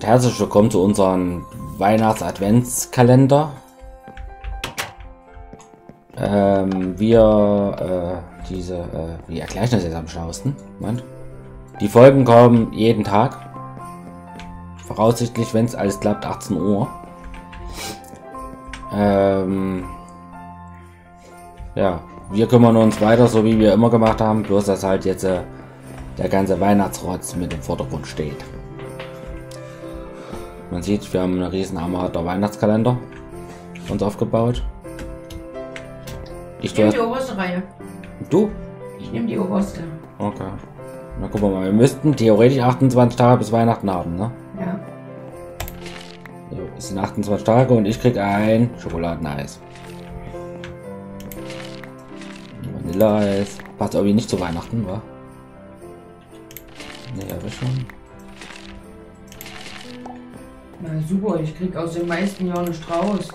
und herzlich willkommen zu unserem Weihnachts-Adventskalender. Ähm, wir, äh, diese, äh, wie erkläre ich das jetzt am schlausten? Moment. Die Folgen kommen jeden Tag. Voraussichtlich, wenn es alles klappt, 18 Uhr. Ähm, ja, wir kümmern uns weiter, so wie wir immer gemacht haben, bloß dass halt jetzt äh, der ganze Weihnachtsrotz mit im Vordergrund steht. Man sieht, wir haben eine riesen Armada Weihnachtskalender uns aufgebaut. Ich nehme die oberste Reihe. Du? Ich nehme die oberste. Okay. Na wir mal, wir müssten theoretisch 28 Tage bis Weihnachten haben, ne? Ja. So, es sind 28 Tage und ich krieg ein Schokoladeneis. Vanilleeis. Passt irgendwie nicht zu Weihnachten, wa? Ne, ich schon. Na super, ich krieg aus den meisten ja eine Strauß.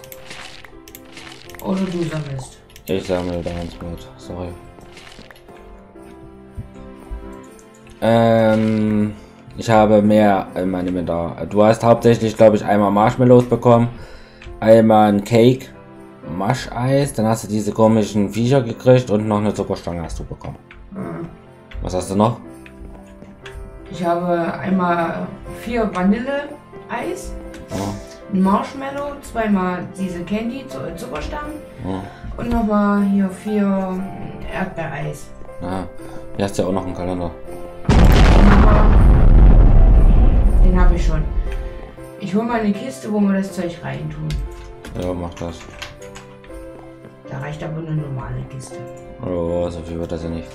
Oder du sammelst. Ich sammle da eins mit. Sorry. Ähm, ich habe mehr in meinem Inventar. Du hast hauptsächlich, glaube ich, einmal Marshmallows bekommen, einmal ein Cake, Mascheis, dann hast du diese komischen Viecher gekriegt und noch eine Zuckerstange hast du bekommen. Hm. Was hast du noch? Ich habe einmal vier Vanille-Eis, Ja, ein Marshmallow, zweimal diese Candy, Zu- Zuckerstangen und nochmal hier vier Erdbeereis. ja. Hier hast du ja auch noch einen Kalender. Den habe ich schon. Ich hole mal eine Kiste, wo wir das Zeug reintun. Ja, mach das. Da reicht aber eine normale Kiste. Oh, so viel wird das ja nicht.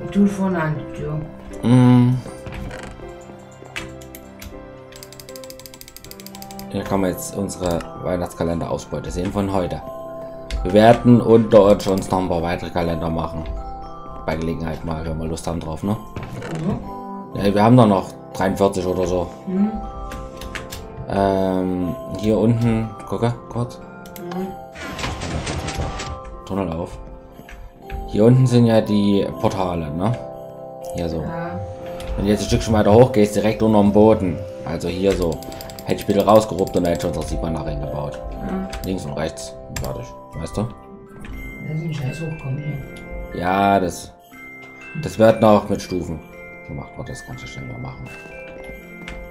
Und tu vorne an die Tür. Mm. Hier kann man jetzt unsere Weihnachtskalender-Ausbeute sehen von heute. Wir werden unter uns uns noch ein paar weitere Kalender machen. Bei Gelegenheit mal, wenn wir Lust haben drauf, ne? Mhm. Ja, wir haben da noch 43 oder so. Mhm. Ähm, hier unten, gucke, kurz. Mhm. Tunnel auf. Hier unten sind ja die Portale, ne? Hier so. Ja. Wenn du jetzt ein Stückchen weiter hoch gehst, direkt unter dem Boden. Also hier so. Hätte ich bitte rausgeruppt und dann hätte ich unser Sieber nach reingebaut. Ja. Links und rechts. Fertig. Weißt du? Ja, das. Das wird noch mit Stufen gemacht. Warte, das kannst du schnell mal machen.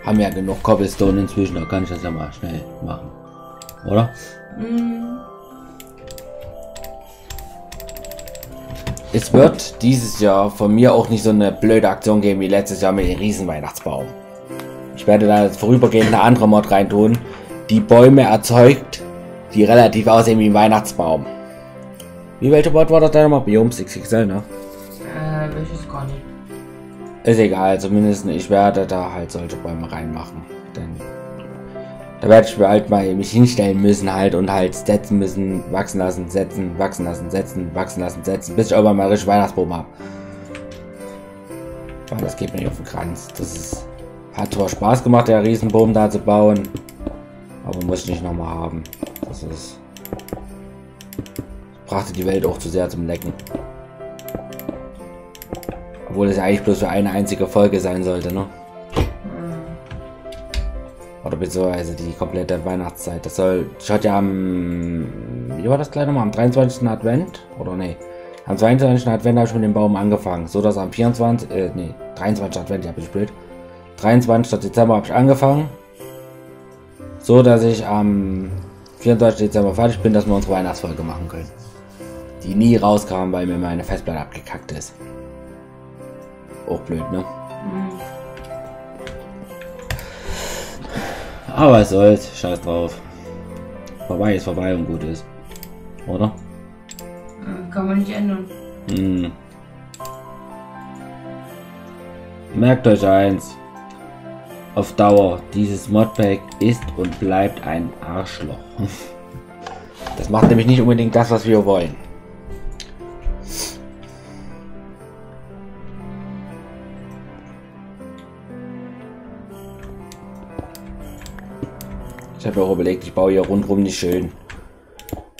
Haben ja genug Cobblestone inzwischen, da kann ich das ja mal schnell machen. Oder? Mhm. Es wird dieses Jahr von mir auch nicht so eine blöde Aktion geben wie letztes Jahr mit dem riesen Weihnachtsbaum. Ich werde da jetzt vorübergehend eine andere Mod reintun, die Bäume erzeugt, die relativ aussehen wie ein Weihnachtsbaum. Wie welche Mod war das da nochmal? Biomes XXL, ne? Äh, welches gar nicht. Ist egal, zumindest ich werde da halt solche Bäume reinmachen. Denn da werde ich mir halt mal mich hinstellen müssen halt und halt setzen müssen, wachsen lassen, setzen, wachsen lassen, setzen, wachsen lassen, setzen, bis ich irgendwann mal richtig Weihnachtsbaum habe. Weil das geht mir nicht auf den Kranz. Das ist, hat zwar Spaß gemacht, der Riesenbaum da zu bauen, aber muss ich nicht nochmal haben. Das ist brachte die Welt auch zu sehr zum Lecken. Obwohl es ja eigentlich bloß für eine einzige Folge sein sollte, ne? Oder beziehungsweise die komplette Weihnachtszeit. Das soll. Schaut ja am. Wie war das gleich nochmal? Am 23. Advent? Oder nee? Am 22. Advent habe ich mit dem Baum angefangen. So dass am 24. Äh, nee, 23. Advent, ja, bin ich blöd. 23. Dezember habe ich angefangen. So dass ich am 24. Dezember fertig bin, dass wir unsere Weihnachtsfolge machen können. Die nie rauskam, weil mir meine Festplatte abgekackt ist. Auch blöd, ne? Mhm. Aber es soll's, scheiß drauf. Vorbei ist vorbei und gut ist. Oder? Äh, Kann man nicht ändern. Hm. Merkt euch eins. Auf Dauer, dieses Modpack ist und bleibt ein Arschloch. Das macht nämlich nicht unbedingt das, was wir wollen. Ich habe auch überlegt, ich baue hier rundherum nicht schön.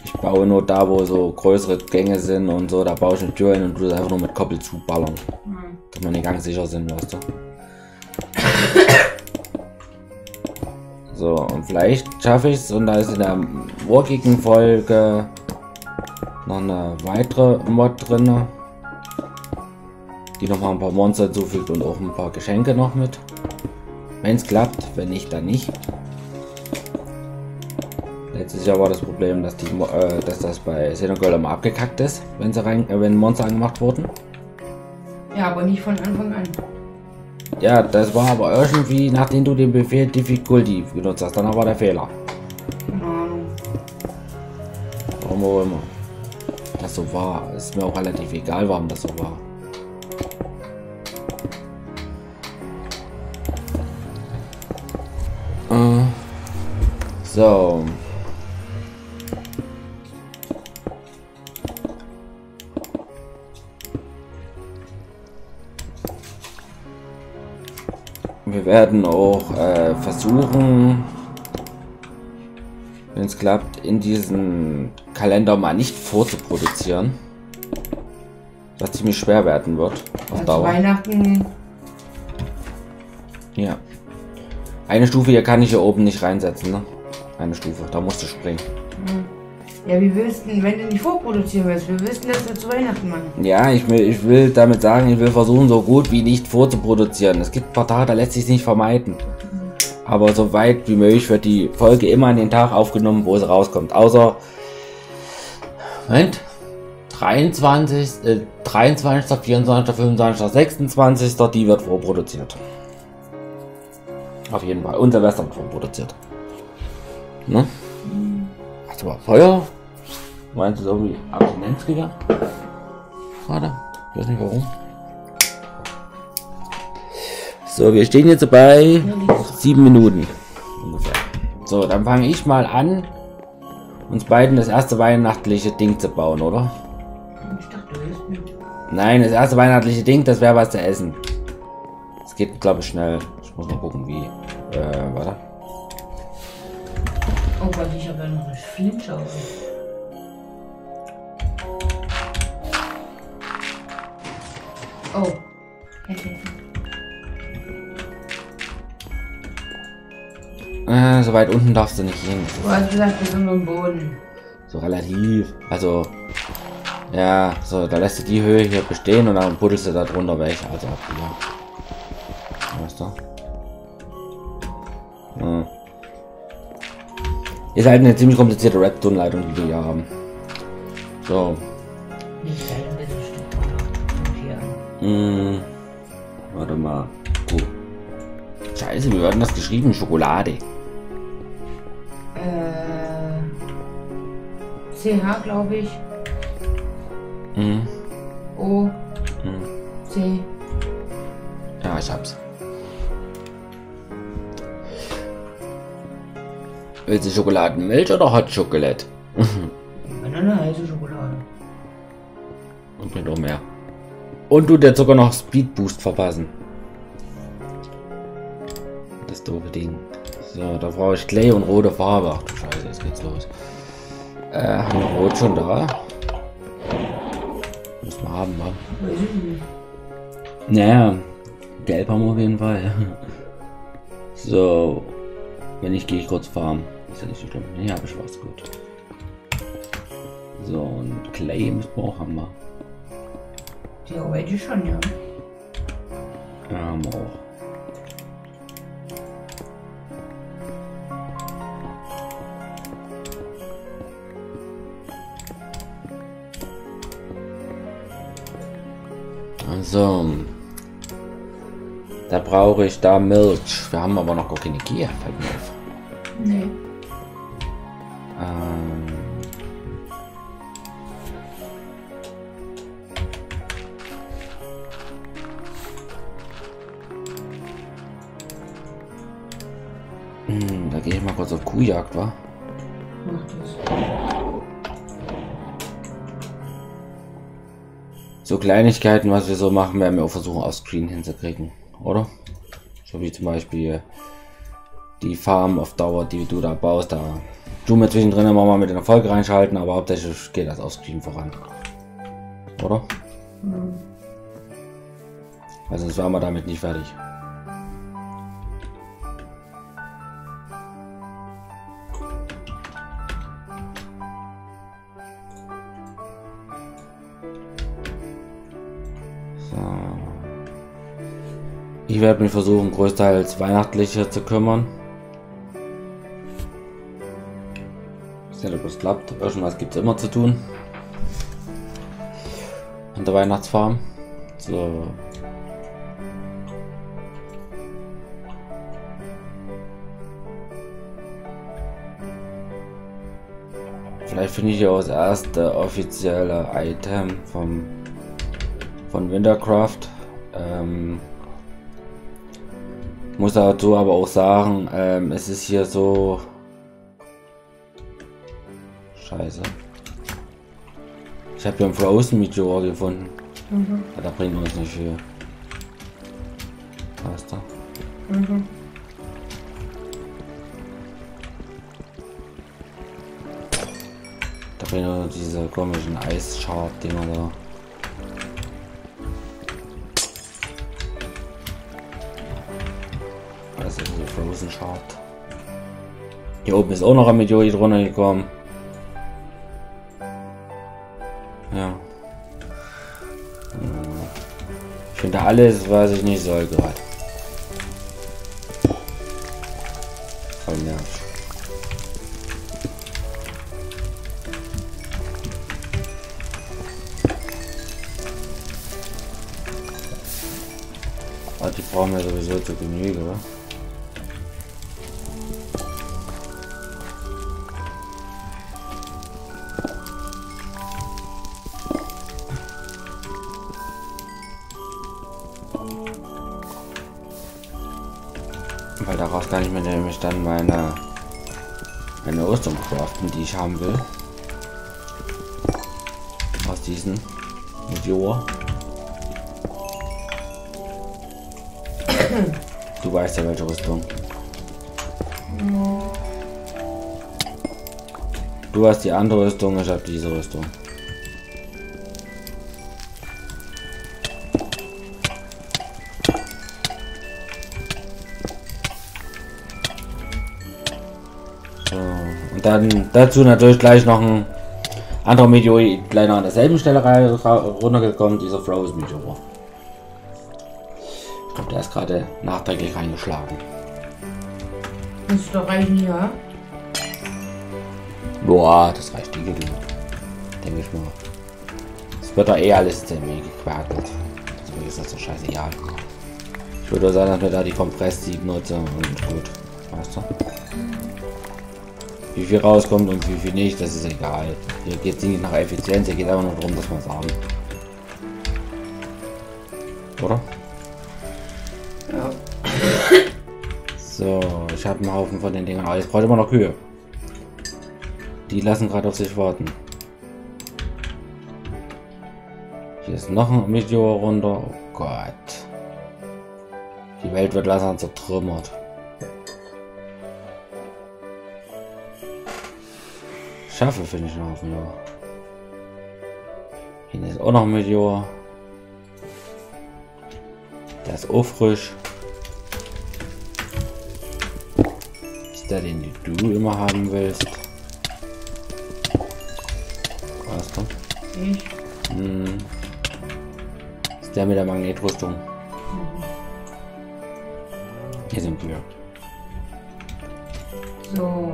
Ich baue nur da, wo so größere Gänge sind und so, da baue ich eine Tür hin und du das einfach nur mit Koppel zuballern. Mhm. Dass wir nicht ganz sicher sind, weißt du. So, und vielleicht schaffe ich es und da ist in der morgigen Folge noch eine weitere Mod drin, die noch mal ein paar Monster zufügt und auch ein paar Geschenke noch mit. Wenn es klappt, wenn nicht, dann nicht. Letztes Jahr war das Problem, dass, die, äh, dass das bei Xenogirl immer abgekackt ist, wenn sie rein, äh, wenn Monster angemacht wurden. Ja, aber nicht von Anfang an. Ja, das war aber irgendwie, nachdem du den Befehl Difficulty benutzt hast, dann war der Fehler. Ahnung. Warum auch immer. Das so war. Ist mir auch relativ egal, warum das so war. Äh, so. Wir werden auch äh, versuchen, wenn es klappt, in diesen Kalender mal nicht vorzuproduzieren. Was ziemlich schwer werden wird. Auf Also Dauer. Weihnachten. Ja. Eine Stufe hier kann ich hier oben nicht reinsetzen, ne? Eine Stufe, da musst du springen. hm. Ja, wie willst du, wenn du nicht vorproduzieren willst, wie willst du das denn zu Weihnachten machen? Ja, ich will, ich will damit sagen, ich will versuchen, so gut wie nicht vorzuproduzieren. Es gibt ein paar Tage, da lässt sich nicht vermeiden. Aber so weit wie möglich wird die Folge immer an den Tag aufgenommen, wo sie rauskommt. Außer, Moment, 23, äh, 23, 24, 25, 26, die wird vorproduziert. Auf jeden Fall. Und Silvester wird vorproduziert. Ne? Also war Feuer. Meinst du, ist irgendwie Abstinenz gegangen? Ich weiß nicht warum. So, wir stehen jetzt bei sieben Minuten ungefähr. So, dann fange ich mal an, uns beiden das erste weihnachtliche Ding zu bauen, oder? Nein, das erste weihnachtliche Ding, das wäre was zu essen. Es geht, glaube ich, schnell. Ich muss mal gucken, wie. Äh, warte. Oh Gott, ich habe ja noch eine Flintschaufel. Oh. Äh, so weit unten darfst du nicht hin. Du hast gesagt, wir sind am Boden. So relativ. Also, ja, so, da lässt du die Höhe hier bestehen und dann buddelst du da drunter weg. Also, ja. Weißt du? Hm. Ist halt eine ziemlich komplizierte Redstone-Leitung, die wir hier haben. So, Nicht mh, warte mal. Gut. Scheiße, wie wird denn das geschrieben? Schokolade. Äh. CH, glaube ich. Mhm. O. Mhm. C. Ja, ich hab's. Willst du Schokoladenmilch oder Hot Chocolate? Und du der sogar noch Speed Boost verpassen. Das doofe Ding. So, da brauche ich Clay und rote Farbe. Ach du Scheiße, jetzt geht's los. Äh, haben wir Rot schon da? Muss man haben, wa? Naja, gelb haben wir auf jeden Fall. So, wenn ich gehe ich kurz farmen. Ist ja nicht so schlimm. Nee, habe ich was gut. So, und Clay müssen wir auch haben. wir. Theoretisch schon, ja. Wir auch. Also, da brauche ich da Milch. Wir haben aber noch gar keine Gier, fällt mir auf. Kleinigkeiten, was wir so machen, werden wir auch versuchen, auf Screen hinzukriegen, oder? So wie zum Beispiel die Farm auf Dauer, die du da baust, da du mir zwischendrin immer mal mit in der Folge reinschalten, aber hauptsächlich geht das auf Screen voran. Oder? Mhm. Weil sonst wären wir damit nicht fertig. Ich werde mich versuchen, größtenteils weihnachtliche zu kümmern. Ich sehe, ob es klappt. Irgendwas gibt es immer zu tun. An der Weihnachtsfarm. So. Vielleicht finde ich ja auch das erste offizielle Item vom von Wintercraft. Ähm, muss dazu aber auch sagen, ähm, es ist hier so Scheiße. Ich habe hier einen Frozen Meteor gefunden. Mhm. Ja, da bringt uns nicht viel. Weißt du? Mhm. Da bringen nur diese komischen Eisschart-Dinger da. Hier oben ist auch noch ein Meteorit runtergekommen. Ja. Ich finde alles, was ich nicht soll gerade. Voll nervig. Ah, die brauchen wir sowieso zu Genüge, oder? Ich dann meine, meine Rüstung craften, die ich haben will. Aus diesen Meteor. Du weißt ja welche Rüstung. Du hast die andere Rüstung, ich habe diese Rüstung. Dann dazu natürlich gleich noch ein anderer Meteorit leider an derselben Stelle runtergekommen, dieser Frozen Meteor. Ich glaube, der ist gerade nachträglich reingeschlagen. Muss doch reichen, ja? Boah, das reicht die genug. Denke ich mal. Es wird doch eh alles Weg gequartelt. Deswegen ist das so scheißegal. Ich würde sagen, dass wir da die Kompresssieg nutzen und gut. Weißt du? Wie viel rauskommt und wie viel nicht, das ist egal. Hier geht es nicht nach Effizienz, hier geht einfach nur darum, dass wir es haben. Oder? Ja. So, ich habe einen Haufen von den Dingen. Aber jetzt braucht immer noch Kühe. Die lassen gerade auf sich warten. Hier ist noch ein Meteor runter. Oh Gott. Die Welt wird langsam zertrümmert. Schaffe finde ich noch, ja. Hier ist auch noch ein Meteor. Der ist auch frisch. Ist der, den du immer haben willst? Was du? Ich. Hm. Ist der mit der Magnetrüstung? Hier sind wir. So.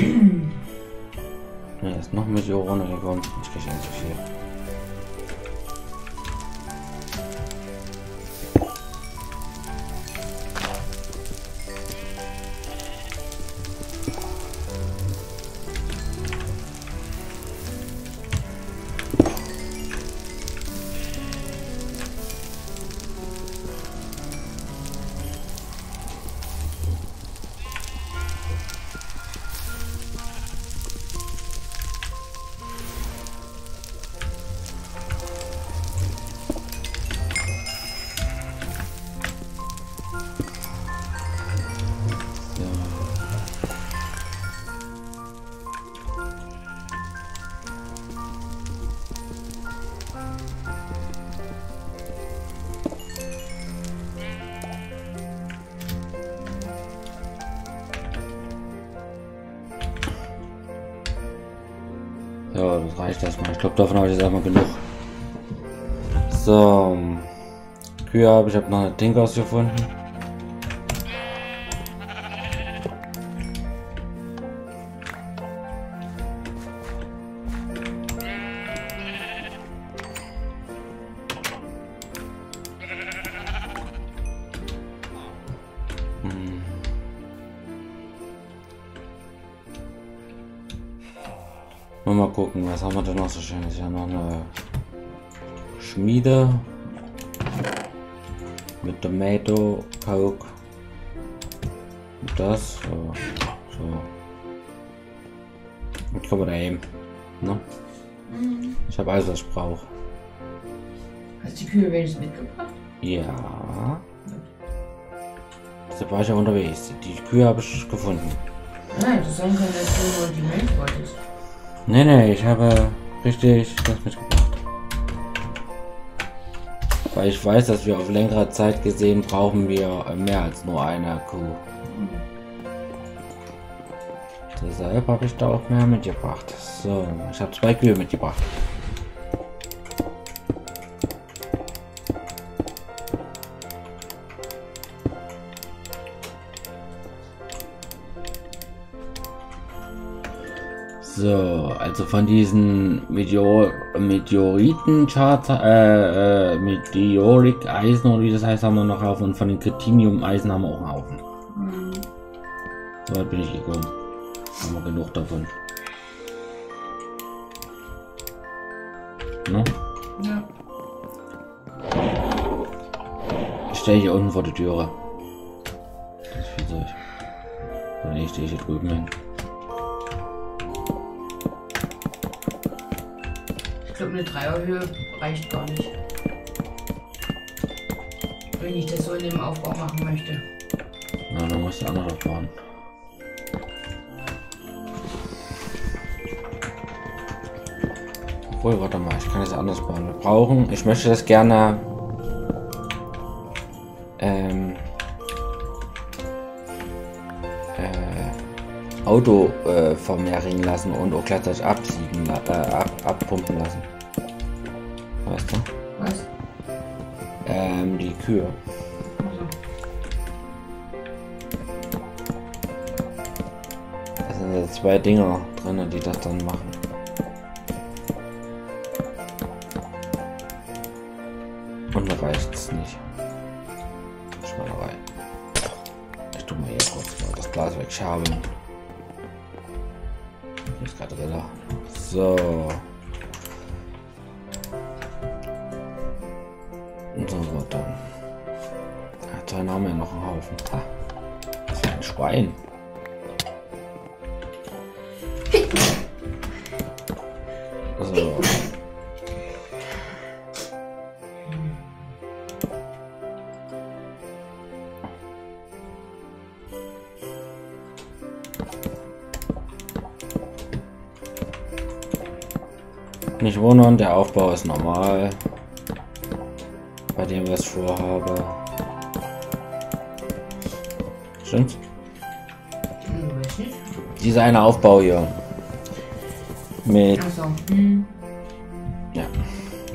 Hier ist noch ein Meteor runtergekommen. Ich nicht so davon habe ich jetzt erstmal genug. So. Kühe habe ich habe noch eine Tinkers gefunden. Schmiede mit Tomato, Coke. Und das. So. so. Und kommen wir da eben. Ne? Mhm. Ich habe alles, was ich brauche. Hast du die Kühe wenigstens mitgebracht? Ja. Da war ich ja unterwegs. Die Kühe habe ich gefunden. Nein, das sein kann, dass du nur die Milch wolltest. Nee, nee, ich habe richtig das mitgebracht. Weil ich weiß, dass wir auf längere Zeit gesehen brauchen wir mehr als nur eine Kuh. Deshalb habe ich da auch mehr mitgebracht. So, ich habe zwei Kühe mitgebracht. So, also von diesen Meteor Meteoriten-Charts, äh, äh, Meteorik-Eisen oder wie das heißt, haben wir noch auf und von den Ketinium-Eisen haben wir auch einen Haufen. Mhm. So weit bin ich gekommen. Haben wir genug davon. Ne? Ja. Ich stehe hier unten vor der Türe. Das ist viel Zeug. Oder ich stehe hier drüben hin. Glaube, eine Dreierhöhe reicht gar nicht. Wenn ich das so in dem Aufbau machen möchte. Na, dann musst du andere fahren. Obwohl, warte mal, ich kann es anders bauen. Wir brauchen, ich möchte das gerne ähm, äh, Auto äh, vermehren lassen und auch gleichzeitig absiegen, äh, ab, abpumpen lassen. Weißt du? Was? Ähm, die Kühe. Da sind ja zwei Dinger drin, die das dann machen. Und da reicht es nicht. Schweinerei. Ich tu mal hier kurz mal das Glas wegschaben. So. So, dann. Ja, dann haben wir noch einen Haufen. Ha. Das ist ein Schwein. Wundern, der Aufbau ist normal bei dem was vorhabe. Stimmt's? Dieser eine Aufbau hier. Mit. So. Hm. Ja.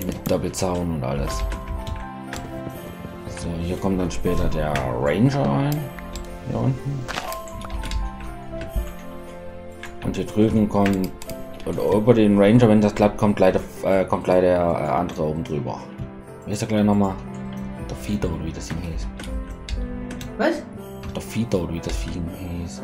Mit Doppelzaun und alles. So, hier kommt dann später der Ranger ein. Hier unten. Und hier drüben kommt. Und über den Ranger, wenn das klappt, kommt leider, äh, kommt leider äh, andere oben drüber. Wie ist der gleich nochmal? Der Fieder oder wie das Ding hieß. Was? Der Fieder oder wie das Vieh hieß.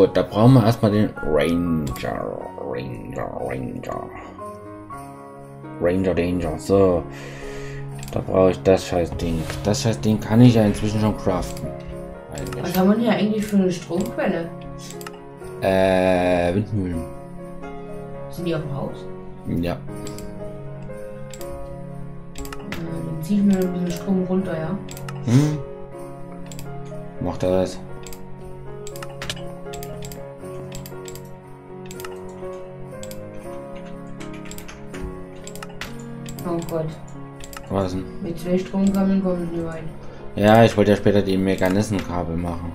Gut, da brauchen wir erstmal den Ranger. Ranger, Ranger. Ranger Danger. So. Da brauche ich das scheiß Ding. Das scheiß Ding kann ich ja inzwischen schon craften. Eigentlich. Was haben wir hier eigentlich für eine Stromquelle? Äh, Windmühlen. Sind die auf dem Haus? Ja. Äh, dann ziehe ich mir ein bisschen Strom runter, ja? Hm. Macht er das? Gott. Was denn? Mit zwei Stromkabeln kommen wir weit. Ja, ich wollte ja später die Mechanismenkabel machen.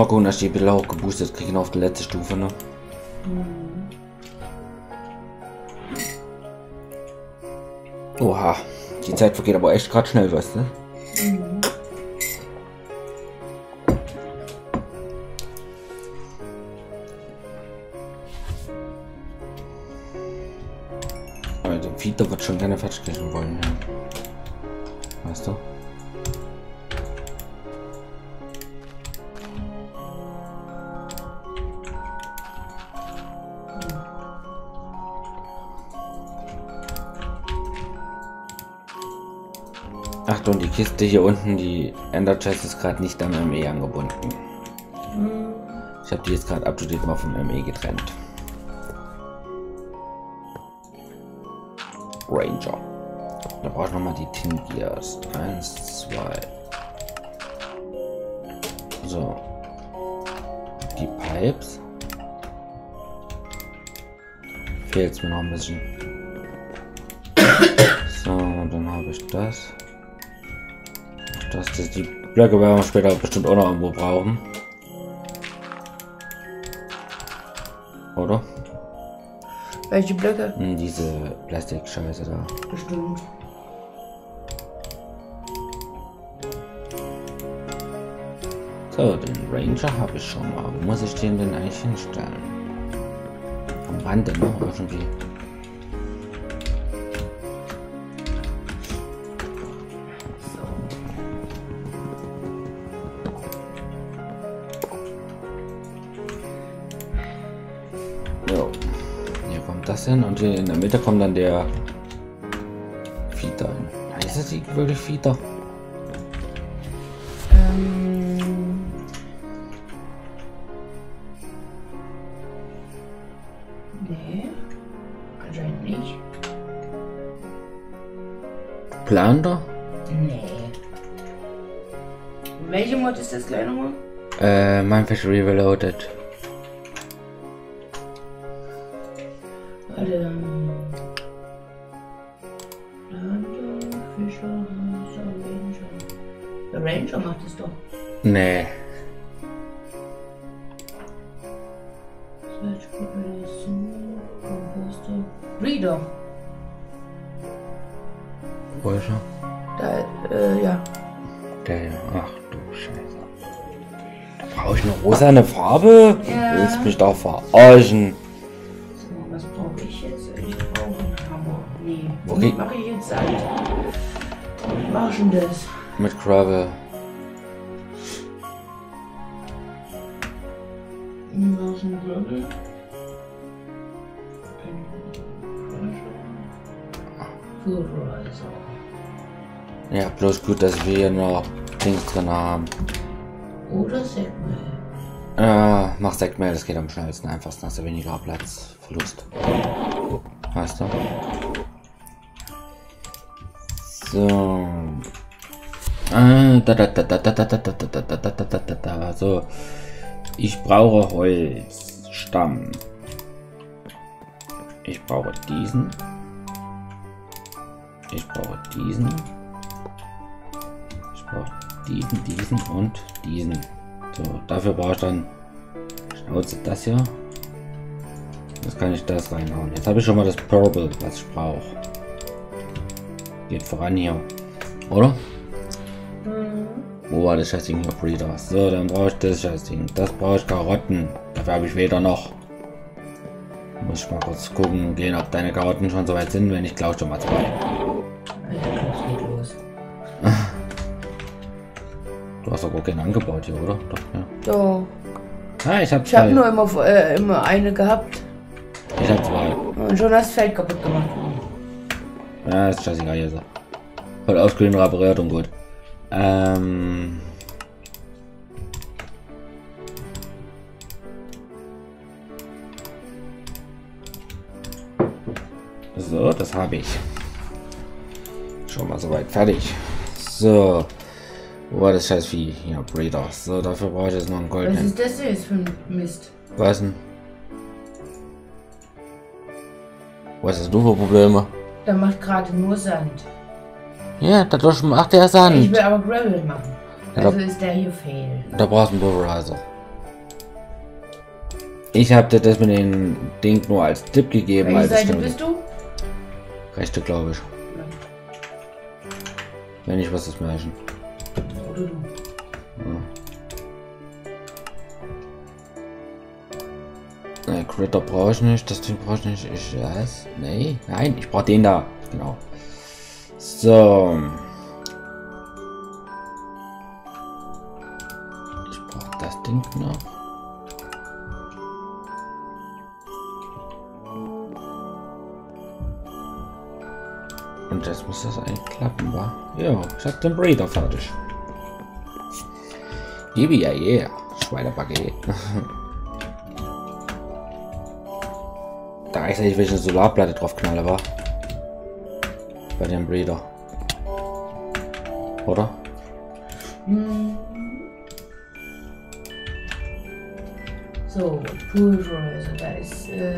Orko die ein bisschen hochgeboostet kriegen auf der letzte Stufe, ne? Mhm. Oha, die Zeit vergeht aber echt gerade schnell, weißt du? Ne? Ender Chest ist gerade nicht am ME angebunden. Ich habe die jetzt gerade up to date mal vom ME getrennt. Ranger. Da brauche ich nochmal die Tin Gears. Eins, zwei. So. Die Pipes. Fehlt mir noch ein bisschen. So, dann habe ich das. Das, das die Blöcke werden wir später bestimmt auch noch irgendwo brauchen. Oder? Welche Blöcke? Hm, diese Plastik-Scheiße da. Bestimmt. So, den Ranger habe ich schon mal. Wo muss ich den denn eigentlich hinstellen? Am Rande, ne? Irgendwie. Hin und hier in der Mitte kommt dann der Fieder hin. Heißt es die wirklich Fieder? Ähm. Nee. Anscheinend nicht. Plander? Nee. Welche Mod ist das gleich nochmal? Äh, Mindfish Reloaded. Farbe? Ja. Willst mich doch verarschen. So, was brauche ich jetzt? Ich brauche einen Hammer. Nee. Okay. Womit mache ich jetzt alt? Womit mache ich denn das? Mit Gravel. Was ist ein Gravel? Ja, bloß gut, dass wir hier noch Dings drin haben. Oder Segway. Äh, mach Sekt mehr, das geht am schnellsten, einfachsten hast du weniger Platzverlust. Weißt du? So. So. Ich brauche Holzstamm. Ich brauche diesen. Ich brauche diesen. Ich brauche diesen, diesen und diesen. So, dafür brauche ich dann Schnauze das hier. Jetzt kann ich das reinhauen. Jetzt habe ich schon mal das Purple, was ich brauche. Geht voran hier. Oder? Wo war das Scheißding hier? Breeder. So, dann brauche ich das Scheißding. Das brauche ich Karotten. Dafür habe ich weder noch. Muss ich mal kurz gucken gehen, ob deine Karotten schon soweit sind. Wenn ich glaube schon mal zwei. Alter, das geht los. Du hast doch gar keinen hier, oder? Doch, ja. So. Ah, ich habe Ich habe nur immer, äh, immer eine gehabt. Ich habe zwei. Und schon hast das Feld kaputt gemacht. Ja, ist scheißegal hier so. Voll und repariert und gut. Ähm. So, das habe ich. Schon mal soweit fertig. So. Wo war das scheiß Vieh? Ja, Breeder. So, dafür brauche ich jetzt noch einen Was goldenen. ist das jetzt für ein Mist? Was denn? Was hast du für Probleme? Der macht gerade nur Sand. Ja, dadurch macht er Ich Sand. will aber Gravel machen. Ja, Also ist der hier fail. Da brauchst du einen Pulverizer. Ich habe dir das mit dem Ding nur als Tipp gegeben, Welche Seite bist du? Rechte, glaube ich. Wenn nicht, was das Märchen. Du? Ne, Critter brauche ich nicht, das Ding brauche ich nicht. Ich weiß. Nee, nein, ich brauche den da. Genau. So. Ich brauche das Ding noch. Und jetzt muss das eigentlich klappen, wa? Ja, ich hab den Breeder fertig. Gib ja, yeah. Schweinepaket. Da ist eigentlich, welche Solarplatte drauf knalle war. Bei dem Breeder. Oder? Hm. So, Pulverizer. Da ist äh,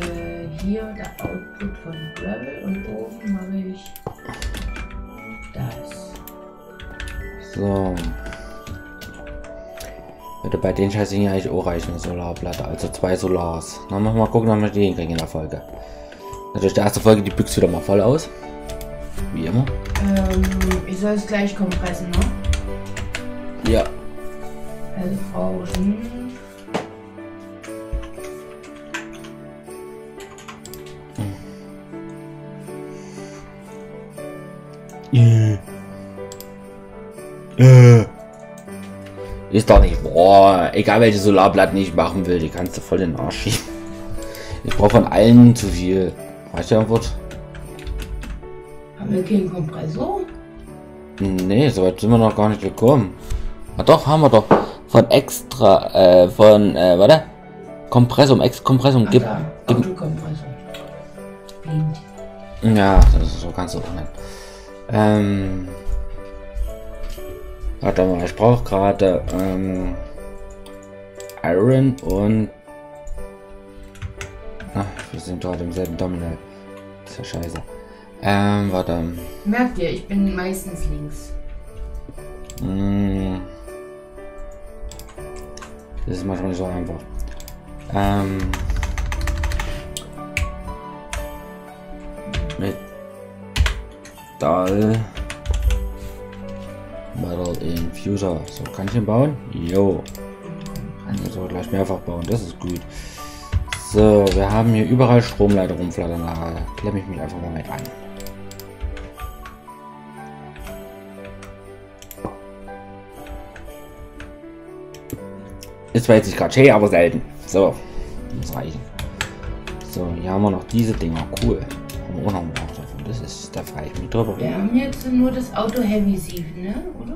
hier der Output von Gravel und oben mache ich das. So. Würde bei den Scheiß hier eigentlich auch reichen, eine Solarplatte. Also zwei Solars. Dann machen wir mal gucken, ob wir die hinkriegen in der Folge. Natürlich, die erste Folge, die büchst wieder mal voll aus. Wie immer. Ähm, ich soll es gleich kompressen, ne? Ja. Also hm, Äh. Äh. Ist doch nicht boah, egal welche Solarplatten ich machen will, die kannst du voll den Arsch schieben. Ich brauche von allen zu viel. Weißt du Antwort? haben wir keinen Kompressor? Nee, so weit sind wir noch gar nicht gekommen. Ah doch, haben wir doch. Von extra, äh, von, äh, warte. Kompressum, Ex-Kompressum, gib, da, gib, Autokompressor. Ja, das ist so auch nennen. Ähm. Warte mal, ich brauche gerade ähm, Iron und. Ach, wir sind gerade im selben. Das ist ja scheiße. Ähm, warte. Merkt ihr, ich bin meistens links. Mm. Das ist manchmal nicht so einfach. Ähm. Metall. Metal Infuser. So, kann ich den bauen? Jo. Kann ich so gleich mehrfach bauen. Das ist gut. So, wir haben hier überall Stromleiter rumflattern. Da klemme ich mich einfach mal mit an. Ist zwar jetzt nicht gerade schön, aber selten. So, muss reichen. So, hier haben wir noch diese Dinger. Cool. Haben wir auch noch davon. Das ist, da freue ich mich drüber. Wir haben jetzt nur das Auto Heavy Sieve, ne? Oder?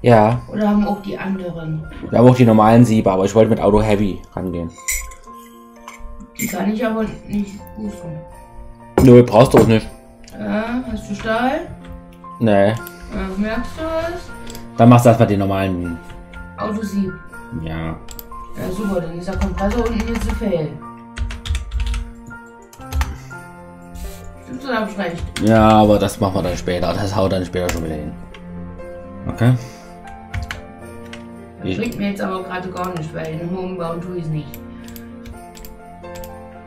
Ja, Oder haben auch die anderen? wir haben auch die normalen Siebe, aber ich wollte mit Auto Heavy rangehen. Die kann ich aber nicht rufen. Nö, brauchst du auch nicht. Ja, hast du Stahl? Nee. Ja, merkst du was? Dann machst du erstmal den normalen. Autosieb. Ja. Ja, super, dann ist der Kompressor unten hier zu fail. Stimmt's oder hab ich recht? Ja, aber das machen wir dann später. Das haut dann später schon wieder hin. Okay. Das Ich- bringt mir jetzt aber gerade gar nicht, weil in Home bauen tue ich es nicht.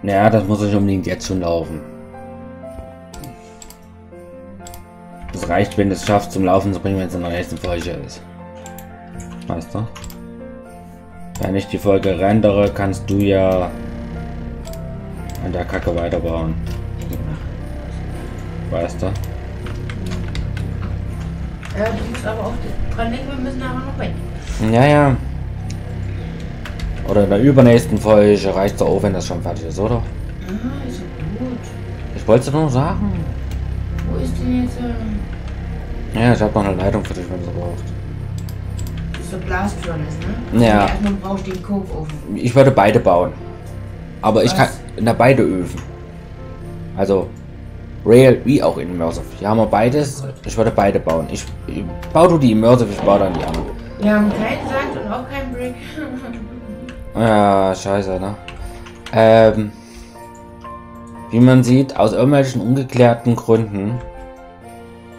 Ja, das muss nicht unbedingt jetzt schon laufen. Es reicht, wenn es schafft zum Laufen zu bringen, wenn es in der nächsten Folge ist. Weißt du? Wenn ich die Folge rendere, kannst du ja an der Kacke weiterbauen. Weißt du? Ja, du musst aber auch dran denken, wir müssen nachher noch weg. Ja, ja. Oder in der übernächsten Folge reicht es auch, wenn das schon fertig ist, oder? Ah, ist ja gut. Ich wollte es nur sagen. Wo ist denn jetzt. Äh, Ja, ich habe noch eine Leitung für dich, wenn du sie brauchst. das ist so ne? Ja. Erstmal brauchst du den Kochofen. Ich würde beide bauen. Aber ich Was? kann in der beide Öfen. Also Rail wie auch Immersive. Hier haben wir beides. Ich würde beide bauen. Ich, ich bau du die Immersive, ich baue dann die anderen. Wir haben keinen Sand und auch keinen Brick. Ja, scheiße, ne? Ähm, wie man sieht, aus irgendwelchen ungeklärten Gründen.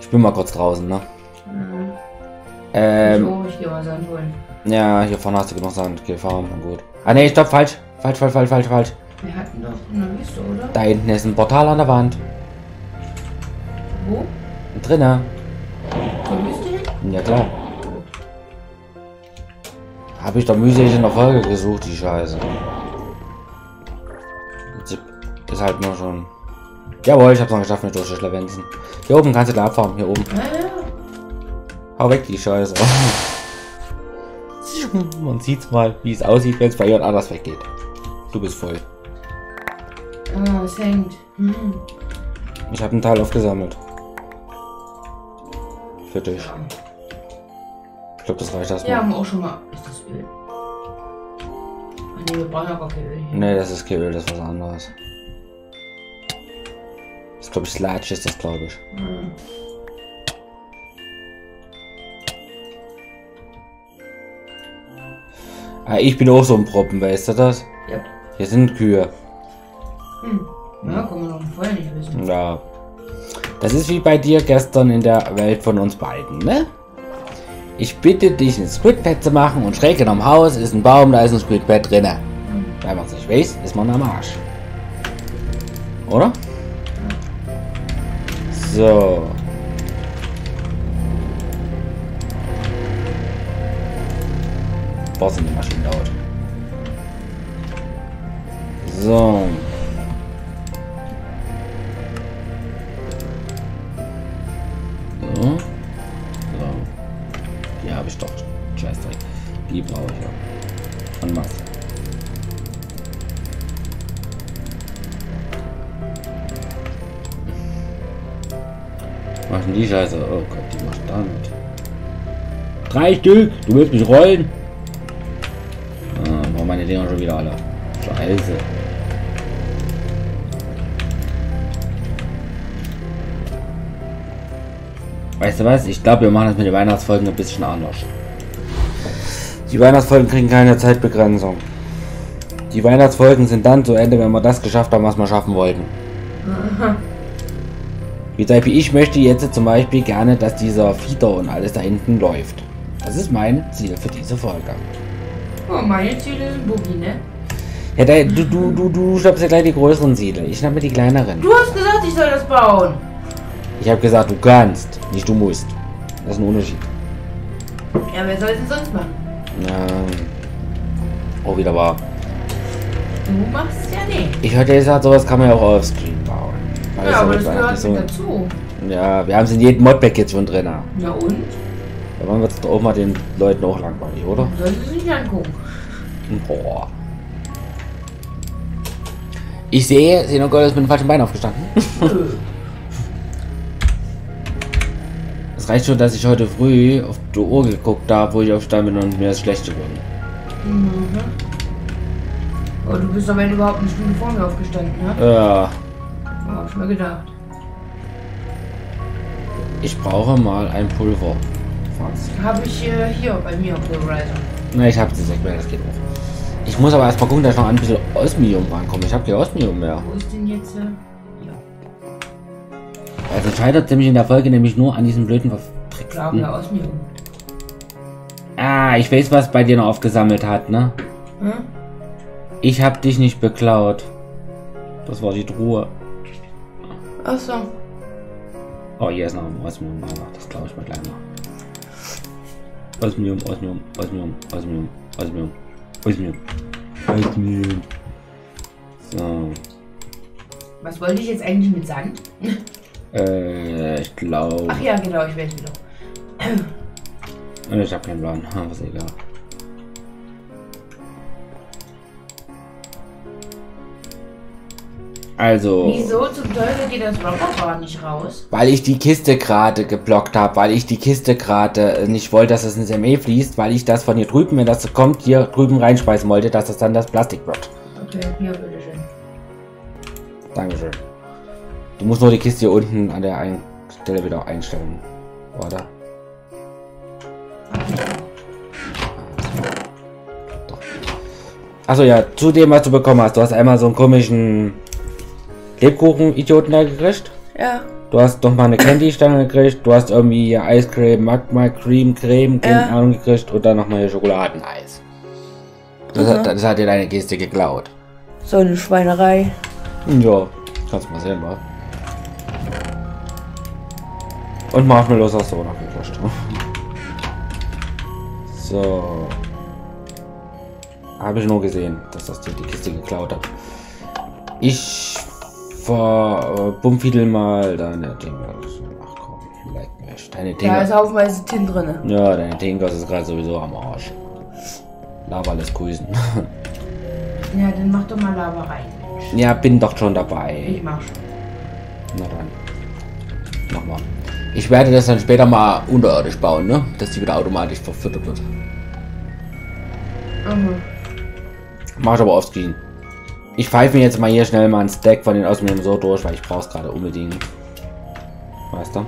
Ich bin mal kurz draußen, ne? Mhm. Ähm, so, ich geh mal Sand holen. ja, hier vorne hast du genug Sand. Geh fahren, gut. Ah ne, stopp, falsch. Falsch, falsch, falsch, falsch, falsch. Wir hatten doch eine Wüste, oder? Da hinten ist ein Portal an der Wand. Wo? Drinne. Zur Wüste hin? Ja klar. Habe ich doch mühselig in der Folge gesucht, die Scheiße. Ist halt nur schon. Jawohl, ich hab's noch geschafft mit Durchschlavenzen. Hier oben kannst du da abfahren, hier oben. Ja. Hau weg die Scheiße. Man sieht's mal, wie es aussieht, wenn es bei jemand anders weggeht. Du bist voll. Ah, es hängt. Hm. Ich habe einen Teil aufgesammelt. Für dich. Ich glaube, das reicht Ja, erstmal. haben wir auch schon mal. Nee, wir brauchen ja gar kein Öl hier. Nee, das ist kein Öl, das ist was anderes. Das glaube ich Sludge ist das, glaube ich. Hm. Ah, ich bin auch so ein Proppen, weißt du das? Ja. Hier sind Kühe. Hm. Ja, kann man doch vorher nicht wissen. Ja. Das ist wie bei dir gestern in der Welt von uns beiden, ne? Ich bitte dich, ein Squidpad zu machen und schräg genommen Haus ist ein Baum, da ist ein Squidpad drinne. Wenn man es nicht weiß, ist man am Arsch. Oder? So. Boah, sind die Maschinen laut. So. Die brauche ich ja. Was? Was denn die Scheiße? Oh Gott, die macht damit. Drei Stück! Du willst mich rollen? Ah, warum meine Dinger schon wieder alle? Scheiße. Weißt du was? Ich glaube, wir machen das mit den Weihnachtsfolgen ein bisschen anders. Die Weihnachtsfolgen kriegen keine Zeitbegrenzung. Die Weihnachtsfolgen sind dann zu Ende, wenn wir das geschafft haben, was wir schaffen wollten. Wie zum Beispiel, ich möchte jetzt zum Beispiel gerne, dass dieser Fieder und alles da hinten läuft. Das ist mein Ziel für diese Folge. Oh, meine Ziele sind Boogie, ne? Ja, da, du, du, du, du schnappst ja gleich die größeren Siedler. Ich schnapp mir die kleineren. Du hast gesagt, ich soll das bauen. Ich habe gesagt, du kannst, nicht du musst. Das ist ein Unterschied. Ja, wer soll es denn sonst machen? Ähm, oh, wieder wahr. Du machst es ja nicht. Ich hatte gesagt, sowas kann man ja auch offscreen bauen. Weil Ja, aber das gehört mit dazu. Ja, wir haben es in jedem Modpack jetzt schon drin. Da Ja und? wollen wir es auch mal den Leuten auch langweilig, oder? Sollen sie sich nicht angucken. Boah. Ich sehe, Xenogol ist mit dem falschen Bein aufgestanden. Es reicht schon, dass ich heute früh auf die Uhr geguckt habe, wo ich aufgestanden bin und mir das schlecht geworden. Mhm. Oh, du bist doch wenn überhaupt eine Stunde vor mir aufgestanden, ne? Ja, Oh, hab ich mir gedacht. ich brauche mal ein Pulver. Habe ich äh, hier bei mir auf Horizon. Na, ich habe das nicht mehr, das geht auch. Ich muss aber erstmal gucken, dass ich noch ein bisschen Osmium rankomme. Ich habe kein Osmium mehr. Wo ist denn jetzt? Äh. Also scheitert nämlich in der Folge nämlich nur an diesem blöden glaube ja. Ah, ich weiß, was bei dir noch aufgesammelt hat, ne? Hm? Ich hab dich nicht beklaut. Das war die Truhe. Ach so. Oh, hier ist noch ein Osmium. Aber das glaube ich mal gleich mal. Osmium, Osmium, Osmium, Osmium, Osmium, Osmium, Osmium. So. Was wollte ich jetzt eigentlich mit Sand? Äh, ich glaube. Ach ja, genau, ich weiß wieder. Ich habe keinen Plan. Ha, Was egal. Also. Wieso zum Teufel geht das Rockerbar nicht raus? Weil ich die Kiste gerade geblockt habe, weil ich die Kiste gerade äh, nicht wollte, dass es ins ME fließt, weil ich das von hier drüben, wenn das kommt, hier drüben reinspeisen wollte, dass das dann das Plastik wird. Okay, hier, bitteschön. Dankeschön. Du musst nur die Kiste hier unten an der einen Stelle wieder einstellen. Oder? Achso, ja, zu dem, was du bekommen hast. Du hast einmal so einen komischen Lebkuchen-Idioten da gekriegt. Ja. Du hast noch mal eine Candy-Stange gekriegt. Du hast irgendwie Eiscreme, Magma Cream, Creme, keine Ja. Ahnung gekriegt. Und dann nochmal Schokoladeneis. Das, hat, das hat dir deine Geste geklaut. So eine Schweinerei. Ja, kannst mal sehen, Und Marshmallows hast du auch noch gekriegt. So. Habe ich nur gesehen, dass das dir die Kiste geklaut hat. Ich verbummfiedel mal deine Dinge. Ach komm, leck mich. Deine Da Dinge. ist haufenweise Tin drin. Ja, deine Tinkers ist gerade sowieso am Arsch. Lava alles grüßen. Ja, dann mach doch mal Lava rein. Ja, bin doch schon dabei. Ich mach schon. Na dann. Nochmal. Ich werde das dann später mal unterirdisch bauen, ne? Dass die wieder automatisch verfüttert wird. Mhm. Mach ich aber offscreen. Ich pfeife mir jetzt mal hier schnell mal ein Stack von den aus so durch, weil ich brauch's gerade unbedingt. Weißt du?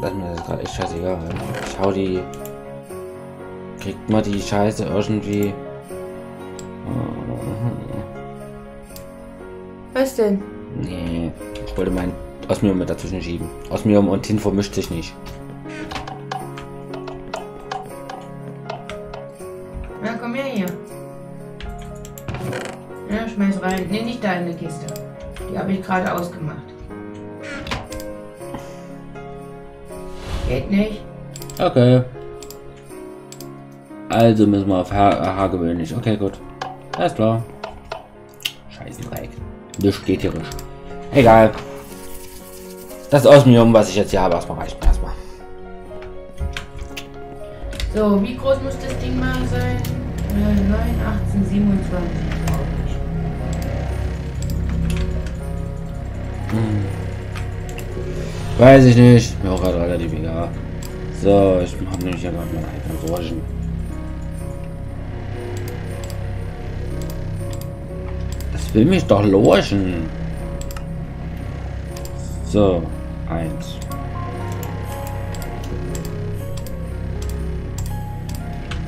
Das ist mir das gerade echt scheißegal. Ich hau die. Kriegt man die Scheiße irgendwie. Was denn? Nee, ich wollte mein Osmium mit dazwischen schieben. Osmium und Tin vermischt sich nicht. Na, komm her hier. Ja, schmeiß rein. Nee, nicht da in die Kiste. Die habe ich gerade ausgemacht. Geht nicht. Okay. Also müssen wir auf H, H gewöhnlich. Okay, gut. Alles klar. Nicht. Egal. Das Osmium, was ich jetzt hier habe, erstmal reicht mir erstmal. So, wie groß muss das Ding mal sein? Äh, 9, 18, 27. glaub ich. Weiß ich nicht. Mir auch gerade relativ egal. So, ich habe nämlich ja gerade meine eigenen Sorgen. Will mich doch loschen. So, eins.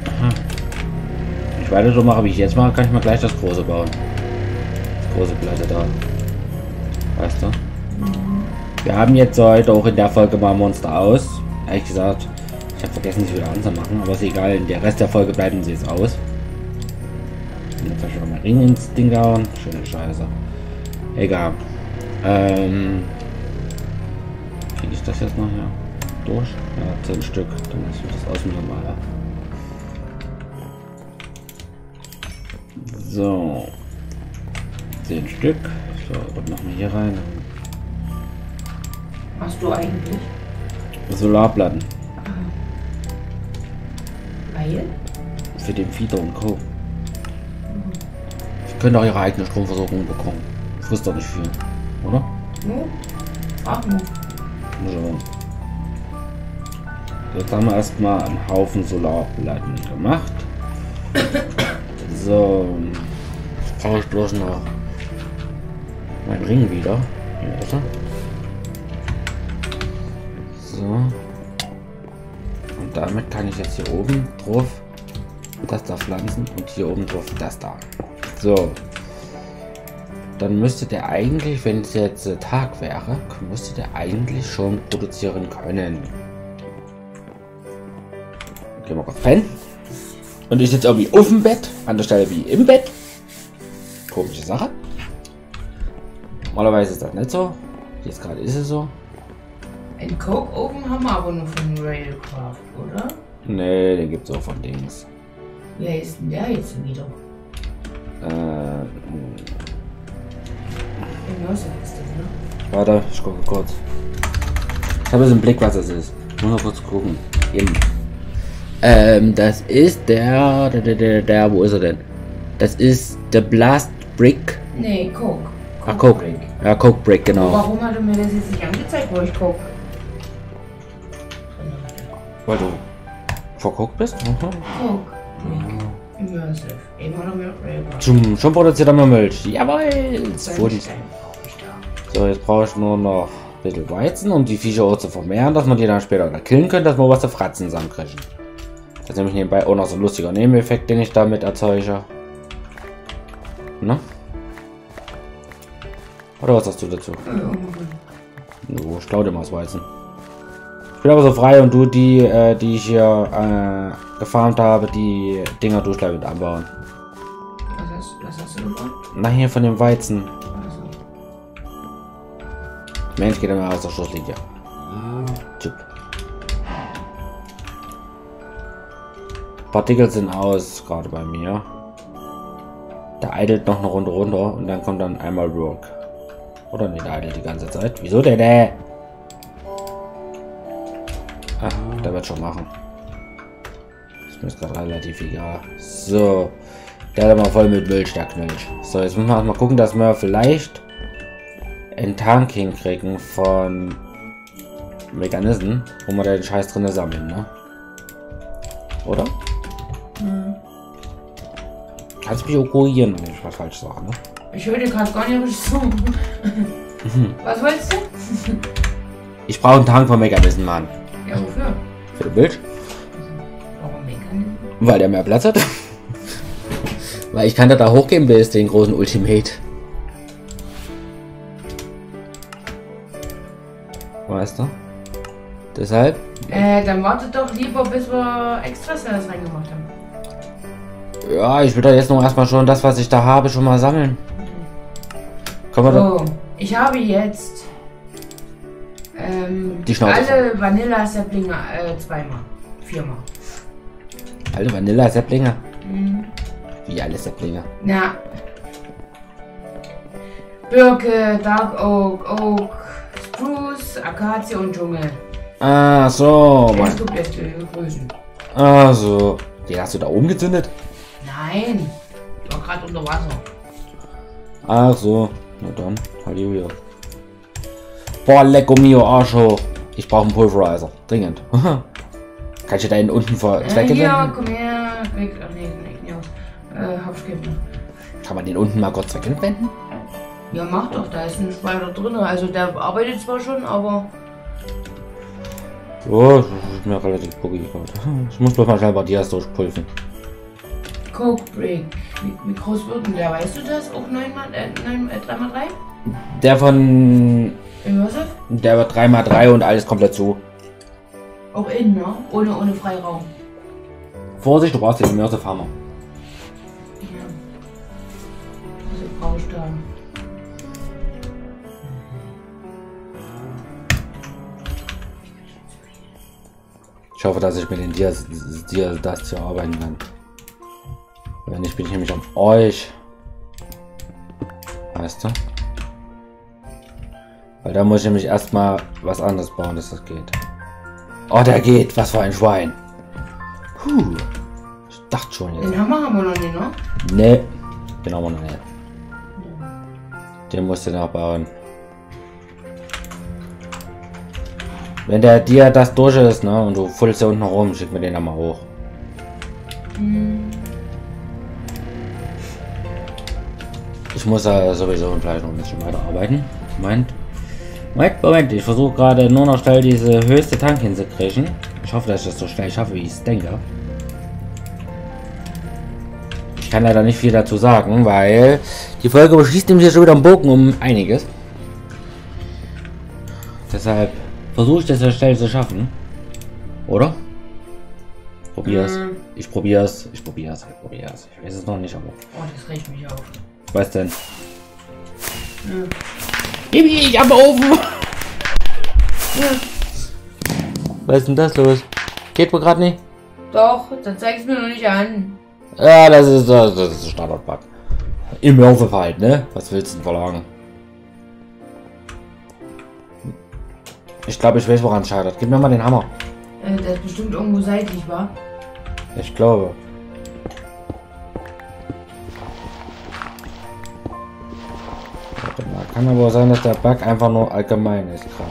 Aha. Ich weiter so mache, wie ich jetzt mache, kann ich mal gleich das große bauen. Das große Platte da. Weißt du? Wir haben jetzt heute auch in der Folge mal Monster aus. Ehrlich gesagt, ich habe vergessen, sie wieder anzumachen, aber ist egal. In der Rest der Folge bleiben sie jetzt aus. Jetzt habe ich schon mal Ring ins Ding gehauen. Schöne Scheiße. Egal. Ähm. Kriege ich das jetzt noch hier durch? Ja, 10 Stück. Dann ist das aus mit normaler. So. 10 Stück. So, was machen wir hier rein? Hast du eigentlich? Solarplatten. Weil? Für den Fieder und Co. Können auch ihre eigene Stromversorgung bekommen. Frisst doch nicht viel, oder? Nu? Frag nu. Muss aber. Jetzt haben wir erstmal einen Haufen Solarplatten gemacht. So. Jetzt brauche ich bloß noch meinen Ring wieder. Hier er. So. Und damit kann ich jetzt hier oben drauf das da pflanzen und hier oben drauf das da. So. Dann müsste der eigentlich, wenn es jetzt Tag wäre, müsste der eigentlich schon produzieren können. Gehen wir kurz pennen. Und ich sitze irgendwie auf dem Bett, an der Stelle wie im Bett. Komische Sache. Normalerweise ist das nicht so. Jetzt gerade ist es so. Ein Coke Oven haben wir aber nur von Railcraft, oder? Nee, den gibt es auch von Dings. Wer ist denn der jetzt wieder? Äh, hm, das, ne? warte, ich gucke kurz. Ich habe jetzt im Blick, was es ist. Muss noch kurz gucken. Eben. Ähm, das ist der, der, der, der, der, wo ist er denn? Das ist der Blast Brick. Nee, Coke. Ach, Coke. Brick. Ja, Coke Brick, genau. Warum hat er mir das jetzt nicht angezeigt, wo ich Coke? Weil du verguckt bist? Mhm. Coke. Zum, schon produziert er mal Milch. Jawohl! So, jetzt brauche ich nur noch ein bisschen Weizen, um die Viecher auch zu vermehren, dass man die dann später wieder killen könnte, dass wir was zu Fratzen zusammenkriegen. Das ist nämlich nebenbei auch noch so ein lustiger Nebeneffekt, den ich damit erzeuge. Ne? Oder was sagst du dazu? Äh, Jo, ich klaue dir mal das Weizen. Ich bin aber so frei und du die, äh, die ich hier äh, gefarmt habe, die Dinger durchgleich mit anbauen. Was hast, was hast du gemacht? Na, hier von dem Weizen. Also, Mensch, geht immer aus der Schusslinie. Tipp. Partikel sind aus, gerade bei mir. Der eidelt noch eine Runde runter und dann kommt dann einmal Rook. Oder nicht, eidelt die ganze Zeit. Wieso denn, äh? Ah, der wird schon machen. Ist mir jetzt gerade relativ egal. So. Der hat mal voll mit Milch, der Knilch. So, jetzt müssen wir mal gucken, dass wir vielleicht einen Tank hinkriegen von Mechanismen, wo wir den Scheiß drin sammeln, ne? Oder? Kannst mich auch korrigieren, wenn ich was falsch sage, ne? ich höre dir gerade gar nicht richtig zu. was wolltest du? Ich brauche einen Tank von Mechanismen, Mann. Ja, wofür? Für den Bild? Warum Mechanismus? Weil der mehr Platz hat. Weil ich kann da, da hochgehen bis den großen Ultimate. Weißt du? Deshalb. Äh, dann wartet doch lieber, bis wir extra Cells reingemacht haben. Ja, ich will doch jetzt noch erstmal schon das, was ich da habe, schon mal sammeln. Wir da. So, ich habe jetzt ähm, Die Schnauze alle Vanilla Sapplinge äh, zweimal. Viermal. Alle Vanilla Säpplinge. Mhm. Wie alle Säpplinge. Na. Birke, Dark Oak, Oak, Spruce, Akazie und Dschungel. Ah, so. Mann. gibt die Größen. Ah, so. Den hast du da oben gezündet? Nein, ich war gerade unter Wasser. Ach so. Na dann. Halleluja. Boah, lecko mio, Arsch hoch. Ich brauche einen Pulverizer. Dringend. Kann ich dir da hinten unten vor Äh, Zwecke hier, senden? komm her. Ach nee, nee, nee. Äh, Hauptskippen. Kann man den unten mal kurz wegwenden? Ja, mach doch, da ist ein Spider drin. Also der arbeitet zwar schon, aber Oh, das ist mir relativ buggy gerade. Ich muss bloß mal schnell bei dir erst durchpulven. Coke Break. Wie, wie groß wird denn der? Weißt du das? Auch 9 mal, äh, 9, äh, 3 mal 3? Der von. Immersive? Der wird 3x3 und alles komplett zu. Auch innen, ne? Ohne, ohne Freiraum. Vorsicht, du brauchst den Immersive Hammer. Ja. Also brauche ich da. Ich hoffe, dass ich mit den dir, dir das hier arbeiten kann. Wenn nicht, bin ich nämlich auf euch. Weißt du? Weil da muss ich nämlich erstmal was anderes bauen, dass das geht. Oh, der geht. Was für ein Schwein. Puh. Ich dachte schon jetzt. Den Hammer haben wir noch nicht, ne? Nee. Den haben wir noch nicht. Den musst du noch bauen. Wenn der dir das durch ist, ne, und du füllst hier unten rum, schick mir den dann mal hoch. Hm. Ich muss da sowieso gleich noch ein bisschen weiter arbeiten. Moment. Moment. Ich versuche gerade nur noch schnell diese höchste Tank hinzukriegen. Ich hoffe, dass ich das so schnell schaffe, wie ich es denke. Ich kann leider nicht viel dazu sagen, weil die Folge beschließt nämlich schon wieder einen Bogen um einiges. Deshalb versuche ich das so schnell zu schaffen. Oder? Probier's. Mhm. Ich probier's. Ich probier's. Ich probier's. Ich weiß es noch nicht, aber. Oh, das regt mich auf. Was denn? Ja. Bibi, ich am Ofen! Was ist denn das los? Geht wohl gerade nicht? Doch, dann zeig's mir noch nicht an. Ja, das ist das, das ist Standardbug. Im Laufe halt, ne? Was willst du denn verlangen? Ich glaube, ich weiß, woran es scheitert. Gib mir mal den Hammer. Äh, der ist bestimmt irgendwo seitlich, war. Ich glaube. Kann aber auch sein, dass der Bug einfach nur allgemein ist gerade.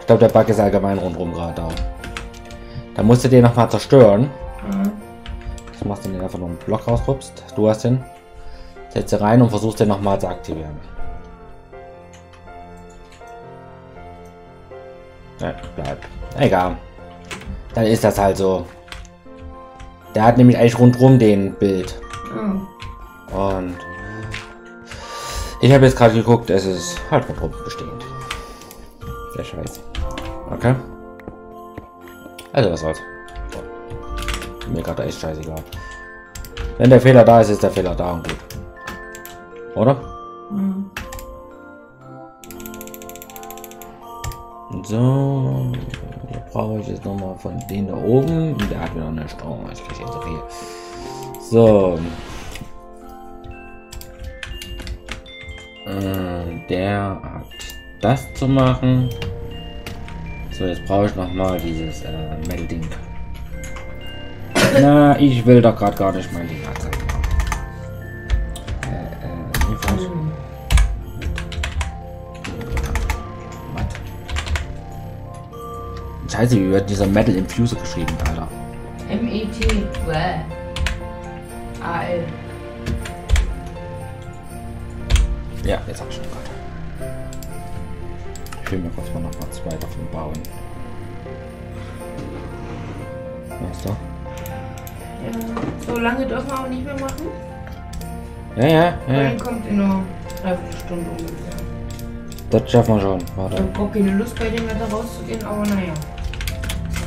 Ich glaube, der Bug ist allgemein rundherum gerade. Da musst du den noch mal zerstören. Mhm. Das machst du den einfach nur einen Block rausrupst. Du hast den. Setze rein und versuchst den noch mal zu aktivieren. Ja, bleibt. Egal. Dann ist das halt so. Der hat nämlich eigentlich rundrum den Bild. Oh. Und ich habe jetzt gerade geguckt, es ist halt rundrum bestehend. Sehr scheiße. Okay. Also was soll's. So. Mir gerade echt scheißegal. Wenn der Fehler da ist, ist der Fehler da und gut. Oder? Mhm. So, hier brauche ich jetzt noch mal von denen da oben. Der hat wieder eine Strom. Ich kriege jetzt so viel. So. Äh, der hat das zu machen. So, jetzt brauche ich noch mal dieses äh, Melding. Na, ich will doch gerade gar nicht mein Ding anzeigen. Äh, äh. Mhm. Was? Scheiße, wie wird dieser Metal Infuser geschrieben, Alter? M-E-T. A-L. Ja, jetzt hab ich schon gerade. Ich will mir kurz mal noch mal zwei davon bauen. Weißt du? Ja. So lange dürfen wir auch nicht mehr machen. Ja, ja, ja. Dann kommt in nur dreiviertel Stunde ungefähr. Das schaffen wir schon. Ich Warte. habe auch keine Lust bei dem Wetter rauszugehen, aber naja.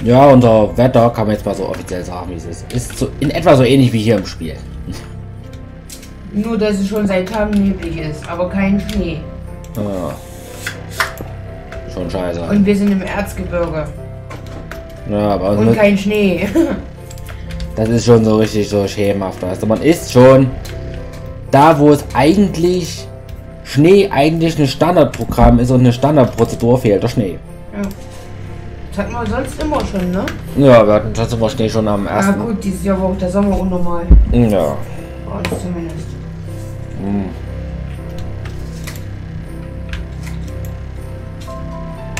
Ja, unser Wetter kann man jetzt mal so offiziell sagen, wie es ist. Ist so in etwa so ähnlich wie hier im Spiel. Nur, dass es schon seit Tagen neblig ist, aber kein Schnee. Ah. Schon scheiße. Und wir sind im Erzgebirge. Ja, aber Und kein Schnee. das ist schon so richtig so. Weißt du, man ist schon da, wo es eigentlich Schnee eigentlich ein Standardprogramm ist und eine Standardprozedur fehlt der Schnee. ja. Das hatten wir sonst immer schon, ne? Ja, wir hatten schon immer Schnee schon am Ah ersten. gut, dieses Jahr war auch der Sommer unnormal. Ja. Bei uns zumindest. Hm.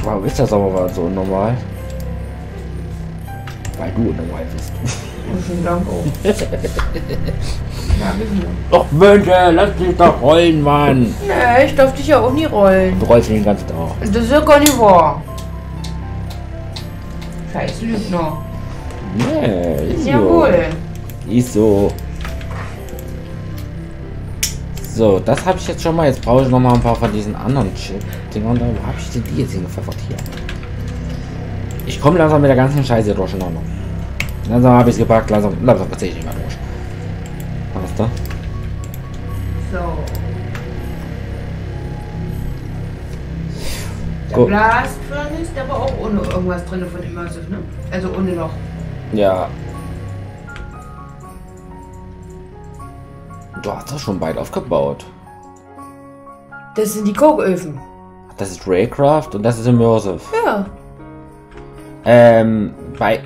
Warum ist das aber so unnormal? Weil du unnormal bist. Schon Dank auch. ja, wissen wir. Doch Mensch, ey, lass dich doch rollen, Mann. Nee, ich darf dich ja auch nie rollen. Du rollst den ganzen Tag. Das ist ja gar nicht wahr. Scheiß Lügner. Nee, ist so. Jawohl. Ist so. So, das habe ich jetzt schon mal. Jetzt brauche ich noch mal ein paar von diesen anderen. Da Wo habe ich denn die jetzt hingepfeffert hier? Ich komme langsam mit der ganzen Scheiße durcheinander. Langsam habe ich es gepackt, langsam, langsam verziehe ich nicht mehr durch. Weißt du? So. Der Gut. Blast der war auch ohne irgendwas drin von Immersive, ne? Also ohne Loch. Ja. Du hast doch schon weit aufgebaut. Das sind die Kochöfen. Das ist Raycraft und das ist Immersive. Ja. Ähm, bei.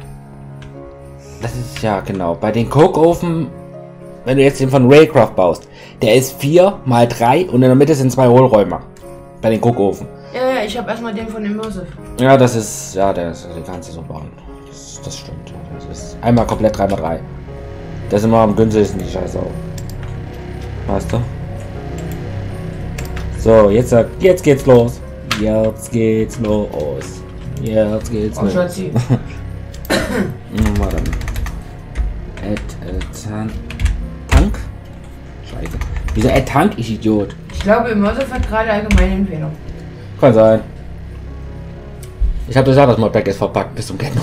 Das ist ja genau. Bei den Coke-Ofen, wenn du jetzt den von Raycraft baust, der ist 4 mal 3 und in der Mitte sind zwei Hohlräume. Bei den Coke-Ofen. Ja, ja, ich habe erstmal den von Immersive. Ja, das ist. Ja, der ist, den kannst du so bauen. Das, das stimmt. Das ist einmal komplett 3 mal 3 Das ist immer am günstigsten, die Scheiße auch. Weißt du? So, jetzt, jetzt geht's los. Jetzt geht's los. Jetzt geht's Oh, los. Schatzi. Hm, Warte. Add Tan Tank? Scheiße. Wieso Add Tank, ich Idiot? Ich glaube, Immersive hat gerade allgemeine Empfehlung. Kann sein. Ich habe gesagt, das Modpack ist verpackt bis zum Kenno.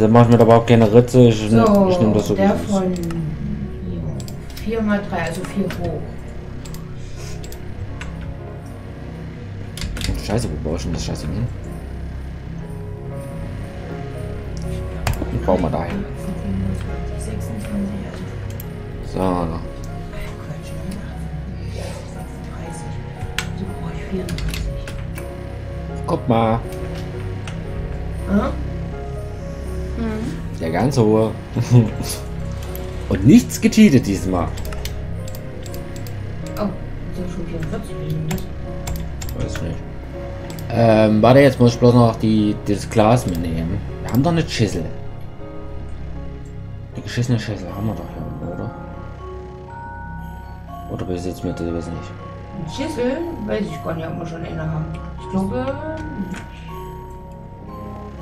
Da mache ich mir da überhaupt keine Ritze. Ich, So, ich nehme das so der von 4 mal 3, also 4 hoch. Scheiße, wo baue ich denn das Scheiße hin? Ich baue mal dahin. 26, also So. Quatsch, 30. So brauche ich 34. Guck mal. Aha. Mhm. Der ganz hohe. Und nichts gecheatet diesmal. Oh, sind schon 44 Minuten. das? Weiß nicht. Ähm, warte, jetzt muss ich bloß noch die, das Glas mitnehmen. Wir haben doch eine Schüssel. Die geschissene Schüssel haben wir doch hier, oder? Oder besitzen wir das nicht? Ein Schüssel, weiß ich gar nicht, ob wir schon eine haben. Ich glaube,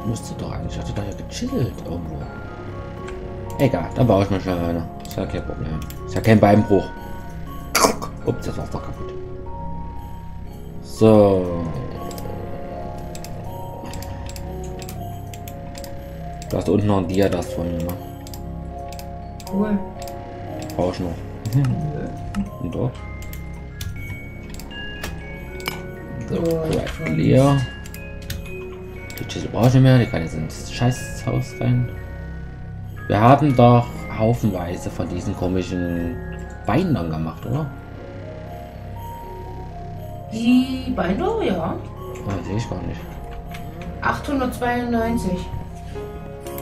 Müsste doch eigentlich, hatte doch ja gechillt irgendwo. Egal, dann baue ich mal schnell eine. Ist ja kein Problem. Ist ja kein Beinbruch. Ups, das war's doch kaputt. So. Du hast unten noch ein Dia das von mir, ne? cool. Brauche ich noch. Und dort. So, jetzt leer. Die Schüssel brauche ich nicht mehr, die kann jetzt ins Scheißhaus rein. Wir haben doch haufenweise von diesen komischen Bindern gemacht, oder? Die Beine, ja. Ah, sehe ich gar nicht. 892.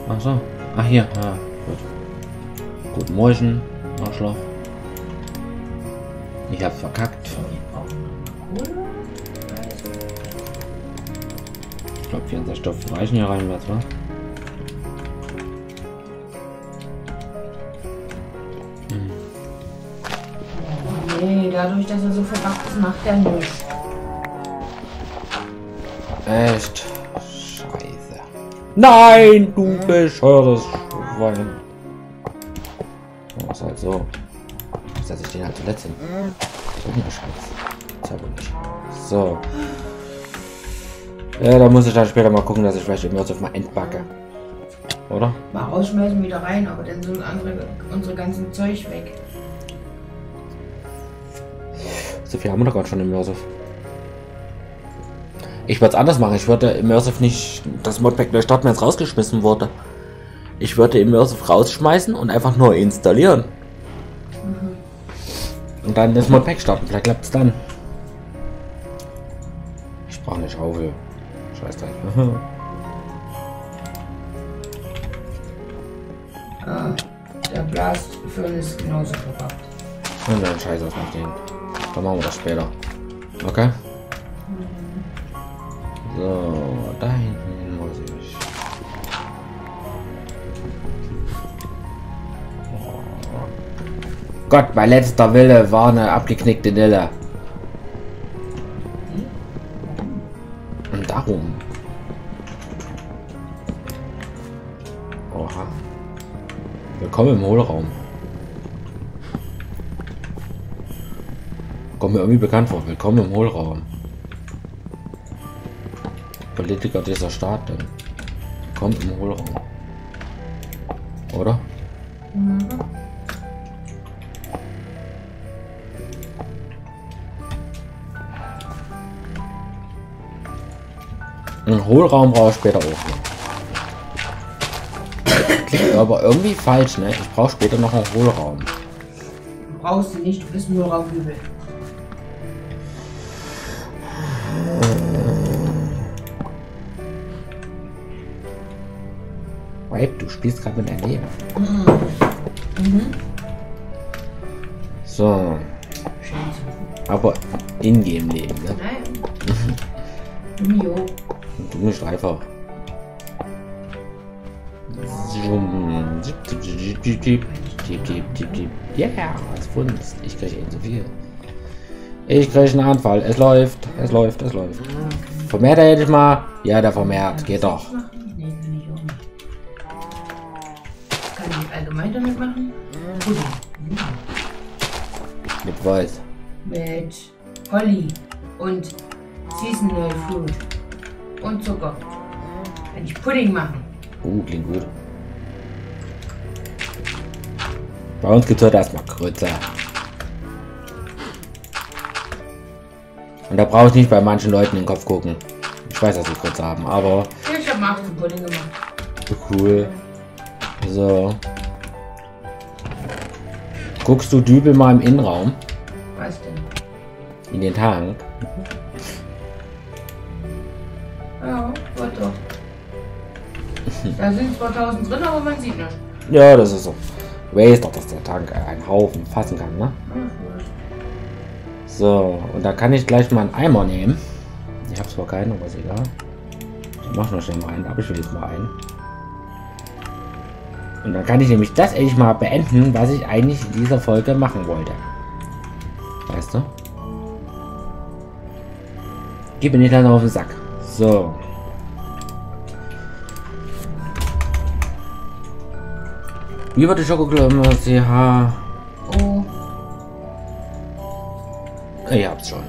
Ach so. Ach hier, ah, gut. Guten Morgen, Arschloch. Ich hab's verkackt. Ich glaube 64 Stoff reichen hier rein, was war? Nee, dadurch, dass er so verpackt ist, macht er nichts. Echt? Scheiße. Nein, du bescheuertes Schwein. Oh, ist halt so. Setze ich den halt zuletzt hin. So ja wohl nicht. So. Ja, da muss ich dann später mal gucken, dass ich vielleicht irgendwas auf mal entbacke. Oder? Mal rausschmeißen, wieder rein, aber dann sind andere, unsere ganzen Zeug weg. So viel haben wir doch gerade schon im Immersive. Ich würde es anders machen. Ich würde Immersive nicht das Modpack neu starten, wenn es rausgeschmissen wurde. Ich würde Immersive rausschmeißen und einfach neu installieren. Und dann das Modpack starten. Vielleicht klappt es dann. Ich brauche eine Schaufel. Scheiß Dreck. Ah, der Blastföhn ist genauso verpackt. Und dann scheiß auf mich den. Dann machen wir das später. Okay? So, da hinten muss ich. Gott, mein letzter Wille war eine abgeknickte Dille. Darum. Oha. Willkommen im Hohlraum. Kommt mir irgendwie bekannt vor. Willkommen im Hohlraum. Politiker dieser Staaten. Willkommen im Hohlraum. Hohlraum brauche ich später auch noch. Klingt aber irgendwie falsch, ne? Ich brauche später noch einen Hohlraum. Du brauchst sie nicht, du bist nur Raumübel. Wait, du spielst gerade mit deinem Leben. So, Scheiße. aber in-game-Leben, ne? Nein. Jo. Du nicht einfach. Zoom. Zip, zip, zip, zip, zip. Zip, zip, zip, zip. Yeah, als Funst. Ich kriege ihn so viel. Ich kriege einen Anfall. Es läuft, es läuft, es läuft. Vermehrt er endlich mal? Ja, der vermehrt. Geht doch. Kann ich allgemein damit machen? Mit Weiß. Mit Holly und Seasonal Fruit und Zucker. Kann ich Pudding machen. Uh, klingt gut. Bei uns gibt es heute erstmal Krütze. Und da brauche ich nicht bei manchen Leuten in den Kopf gucken. Ich weiß, dass sie Krütze haben, aber Ich habe Macht Pudding gemacht. cool. So. Guckst du Dübel mal im Innenraum? Was denn? In den Tank? Ja, Da sind zwar 1000 drin, aber man sieht nicht. Ja, das ist so. Weißt doch, dass der Tank einen Haufen fassen kann, ne? So, und da kann ich gleich mal einen Eimer nehmen. Ich habe zwar keinen, aber ist egal. Ich mach noch schnell mal einen, aber ich will jetzt mal einen. Und dann kann ich nämlich das endlich mal beenden, was ich eigentlich in dieser Folge machen wollte. Weißt du? Gib mir nicht dann auf den Sack. So. Wie wird die Schokolade CH? Oh, Ihr habt's schon.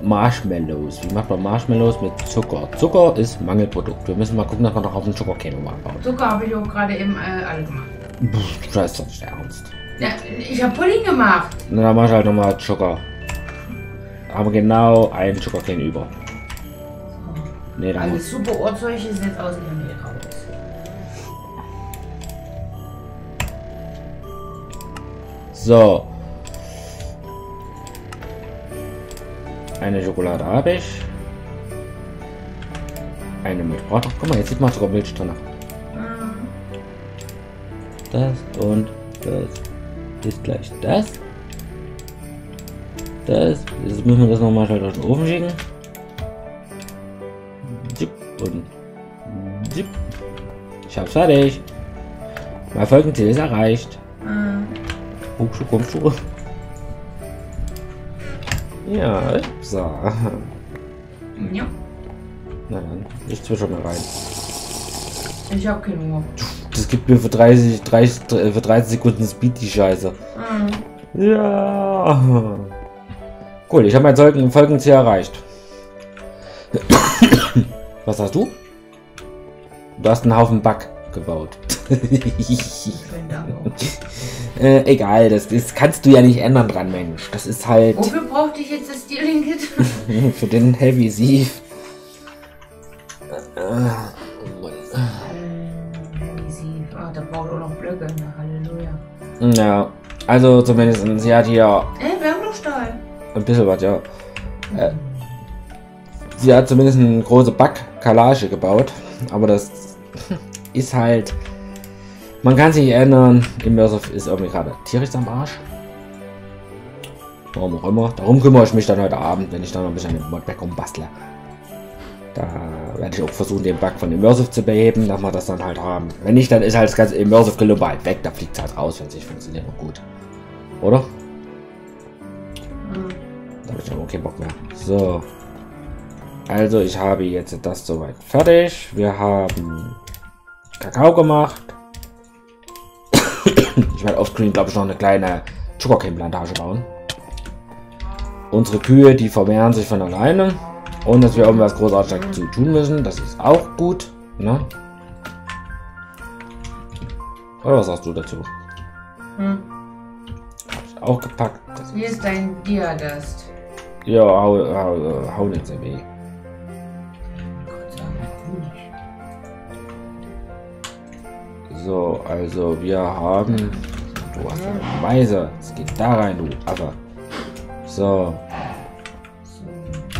Marshmallows. Wie macht man Marshmallows mit Zucker? Zucker ist Mangelprodukt. Wir müssen mal gucken, dass wir noch auf den Zuckerkäse anbauen. Zucker habe ich auch gerade eben äh, alle gemacht. Pff, Das ist doch nicht ernst. Ja, ich habe Pudding gemacht. Na, dann mach ich halt nochmal Zucker. Haben wir genau einen Zuckerkäse über. Nee, dann Alles super Ohrzeug ist jetzt aus So. Eine Schokolade habe ich. Eine braucht noch. Guck mal, jetzt sieht man sogar Milch drin. Das und das ist gleich das. Das. Jetzt müssen wir das nochmal schnell durch den Ofen schicken. Zip und zip. Ich hab's fertig. Mein Folgenziel ist erreicht. Hochschuh, Grundschuhe. Ja, so. Ja, Na dann, ich zwitscher mal rein. ich habe keinen Hunger. Das gibt mir für 30, 30, äh, für 30 Sekunden Speed die Scheiße. Mhm. Ja. Cool, ich habe mein Folgen Folgenziel erreicht. Was hast du? Du hast einen Haufen Bug gebaut. Ich bin da. äh, egal, das, das kannst du ja nicht ändern dran, Mensch. Das ist halt Wofür brauchte ich jetzt das Stealing Kit? für den Heavy Sieve. Ah, da braucht auch noch Blöcke. Halleluja. Ja, also zumindest, sie hat hier Äh, wir haben noch Stahl. ein bisschen was, ja. Äh, sie hat zumindest eine große Backkalage gebaut, aber das ist halt. Man kann sich ändern. Immersive ist irgendwie gerade tierisch am Arsch. Warum auch immer. Darum kümmere ich mich dann heute Abend, wenn ich dann noch ein bisschen dem Modpack rumbastle. Da werde ich auch versuchen, den Bug von Immersive zu beheben, dass wir das dann halt haben. Wenn nicht, dann ist halt das ganze Immersive global halt weg. Da fliegt es halt raus, wenn es nicht funktioniert. Und gut. Oder? Da habe ich aber keinen Bock mehr. So. Also, ich habe jetzt das soweit fertig. Wir haben Kakao gemacht. ich werde offscreen, glaube ich, noch eine kleine Sugarcane-Plantage bauen. Unsere Kühe, die vermehren sich von alleine. Und dass wir irgendwas großartig dazu tun müssen. Das ist auch gut. Ne? Oder was sagst du dazu? Hm. Hab ich auch gepackt. Das Hier ist dein Diadust. ja, hau, hau, hau nicht so weh. So, also wir haben. Du hast eine Meise. Es geht da rein, du Affe. So.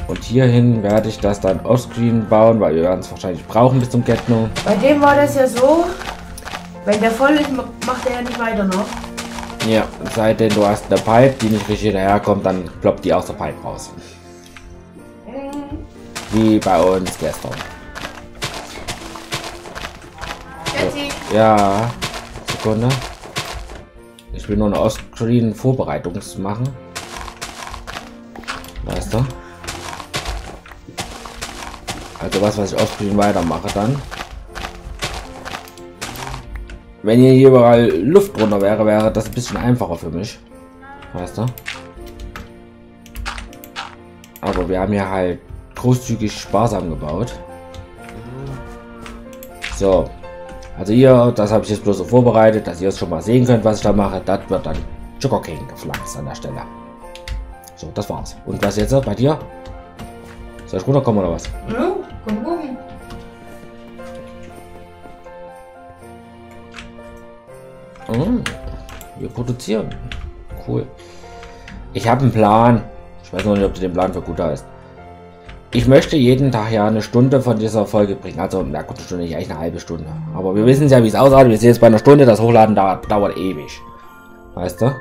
Und hierhin werde ich das dann offscreen bauen, weil wir werden es wahrscheinlich brauchen bis zum Getno. Bei dem war das ja so, wenn der voll ist, ma- macht er ja nicht weiter noch. Ja, seitdem du hast eine Pipe, die nicht richtig daherkommt, dann ploppt die aus der Pipe raus. Wie bei uns gestern. Ja, Sekunde. Ich will nur eine Offscreen Vorbereitungs machen. Weißt du? Also was, was ich Offscreen weitermache dann. Wenn hier überall Luft drunter wäre, wäre das ein bisschen einfacher für mich. Weißt du? Aber wir haben hier halt großzügig sparsam gebaut. So, also ihr, das habe ich jetzt bloß so vorbereitet, dass ihr es schon mal sehen könnt, was ich da mache. Das wird dann Sugarcane gepflanzt an der Stelle. So, das war's. Und was jetzt bei dir? Soll ich runterkommen oder was? Ja, komm gucken. Hm, wir produzieren. Cool. Ich habe einen Plan. Ich weiß noch nicht, ob du den Plan für gut heißt. Ich möchte jeden Tag ja eine Stunde von dieser Folge bringen. Also, na gut, eine Stunde, nicht eigentlich eine halbe Stunde. Aber wir wissen ja, wie es aussieht. Wir sehen jetzt bei einer Stunde, das Hochladen dauert, dauert ewig. Weißt du?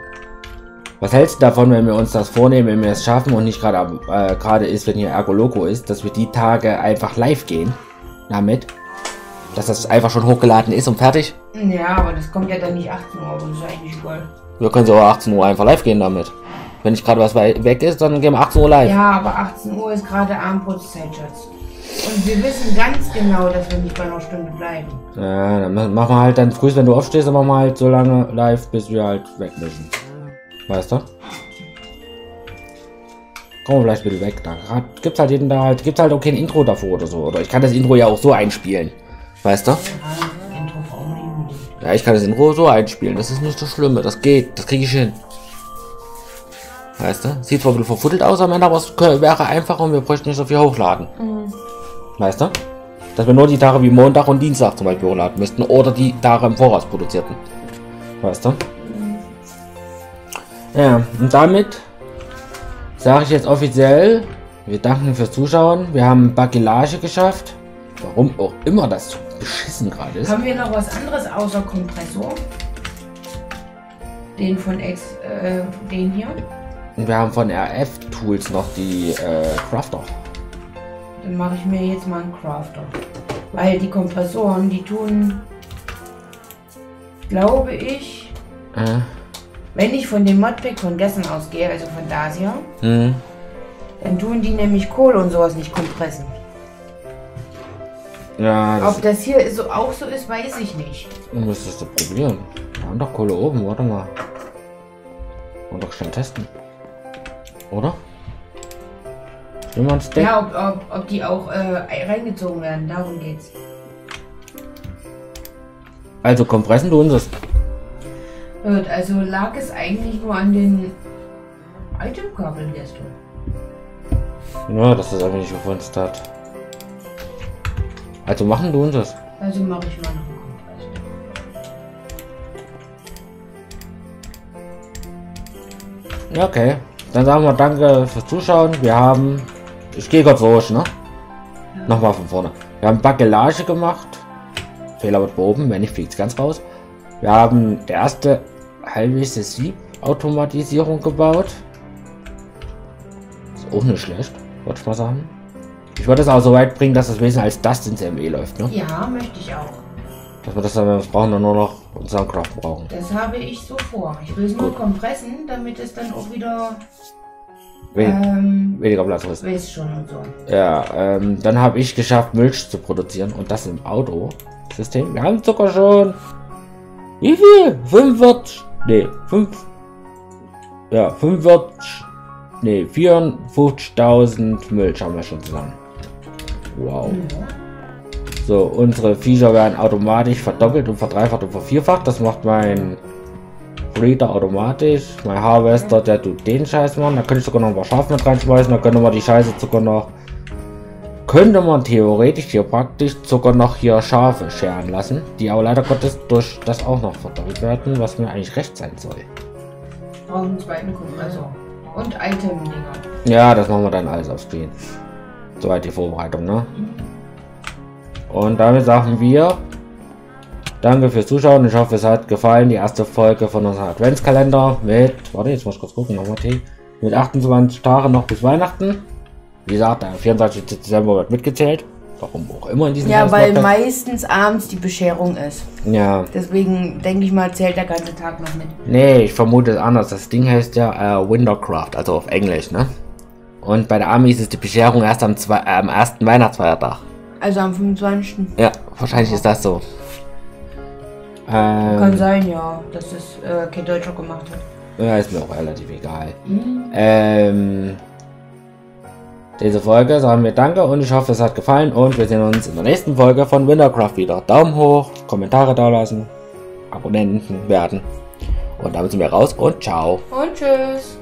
Was hältst du davon, wenn wir uns das vornehmen, wenn wir es schaffen und nicht gerade äh, gerade ist, wenn hier Ergo Loco ist, dass wir die Tage einfach live gehen damit? Dass das einfach schon hochgeladen ist und fertig? Ja, aber das kommt ja dann nicht 18 Uhr, das ist eigentlich egal. Wir können so 18 Uhr einfach live gehen damit. Wenn nicht gerade was weg ist, dann gehen wir 18 Uhr live. Ja, aber 18 Uhr ist gerade Abendbrotzeit, Schatz. Und wir wissen ganz genau, dass wir nicht bei einer Stunde bleiben. Ja, dann machen wir halt dann früh, wenn du aufstehst, dann machen wir halt so lange live, bis wir halt weg müssen. Weißt du? Kommen wir vielleicht bisschen weg. Da gibt's halt jeden da halt, gibt's halt auch kein Intro davor oder so. Oder ich kann das Intro ja auch so einspielen. Weißt du? Ja, ich kann das Intro so einspielen. Das ist nicht so schlimm. Das geht. Das kriege ich hin. Weißt du? Sieht zwar ein bisschen verfuddelt aus am Ende, aber es wäre einfacher und wir bräuchten nicht so viel hochladen. Mhm. Weißt du? Dass wir nur die Tage wie Montag und Dienstag zum Beispiel hochladen müssten oder die Tage im Voraus produzierten. Weißt du? Mhm. Ja, und damit sage ich jetzt offiziell, wir danken fürs Zuschauen. Wir haben Bagelage geschafft. Warum auch immer das so beschissen gerade ist. Haben wir noch was anderes außer Kompressor? Den von Ex, äh, den hier? Und wir haben von RF Tools noch die äh, Crafter. Dann mache ich mir jetzt mal einen Crafter. Weil die Kompressoren, die tun, glaube ich, äh. wenn ich von dem Modpack von gestern ausgehe, also von Dacia, mhm. dann tun die nämlich Kohle und sowas nicht kompressen. Ja, das Ob das hier so auch so ist, weiß ich nicht. Du müsstest du probieren. Wir haben doch Kohle oben, warte mal. Und doch schnell testen. Oder? Jemand Ja, ob, ob, ob die auch äh, reingezogen werden, darum geht's. Also kompressen du uns das? Gut, also lag es eigentlich nur an den Itemkabeln gestern. Ja, das ist einfach nicht gefunzt hat. Also machen du uns das? Also mache ich mal noch einen Ja, okay. Dann sagen wir danke fürs Zuschauen. Wir haben... Ich gehe kurz durch, ne? Ja. Nochmal von vorne. Wir haben Bagelage gemacht. Fehler wird behoben, wenn nicht, fliegt es ganz raus. Wir haben der erste halbwegs Sieb-Automatisierung gebaut. Ist auch nicht schlecht, würde ich mal sagen. Ich würde es auch so weit bringen, dass das Wesen als das ins ME läuft, ne? Ja, möchte ich auch. Dass wir das dann, wir brauchen dann nur noch Soundcraft brauchen. Das habe ich so vor. Ich will es nur kompressen, damit es dann auch wieder We ähm, weniger Platz ist. Weiß schon und so. Ja, ähm, dann habe ich geschafft, Milch zu produzieren und das im Autosystem. Wir haben sogar schon. Wie viel? 45. Nee, 5. Ja, 45. Nee, 54.000 Milch haben wir schon zusammen. Wow. So, unsere Viecher werden automatisch verdoppelt und verdreifacht und vervierfacht. Das macht mein Breeder automatisch. Mein Harvester, der tut den Scheiß machen. Da könnte ich sogar noch ein paar Schafe mit reinschmeißen. Da könnte man die Scheiße sogar noch... Könnte man theoretisch hier praktisch sogar noch hier Schafe scheren lassen. Die aber leider Gottes durch das auch noch verdoppelt werden, was mir eigentlich recht sein soll. Brauchen einen zweiten Kompressor. Und Item-Dinger. Ja, das machen wir dann alles auf Screen. Soweit die Vorbereitung, ne? Und damit sagen wir Danke fürs Zuschauen. Ich hoffe, es hat gefallen. Die erste Folge von unserem Adventskalender mit, warte, jetzt muss ich kurz gucken, nochmal T, mit 28 Tagen noch bis Weihnachten. Wie gesagt, der 24. Dezember wird mitgezählt. Warum auch immer in diesem Ja, weil meistens abends die Bescherung ist. Ja. Deswegen denke ich mal, zählt der ganze Tag noch mit. Nee, ich vermute es anders. Das Ding heißt ja äh, Wintercraft, also auf Englisch, ne? Und bei der Amis ist die Bescherung erst am, zwei, äh, am ersten Weihnachtsfeiertag. Also am 25. Ja, wahrscheinlich ist das so. Ähm, Kann sein, ja, dass es äh, kein Deutscher gemacht hat. Ja, ist mir auch relativ egal. Mhm. Ähm, diese Folge sagen wir Danke und ich hoffe, es hat gefallen und wir sehen uns in der nächsten Folge von Wintercraft wieder. Daumen hoch, Kommentare da lassen, Abonnenten werden. Und damit sind wir raus und ciao. Und tschüss.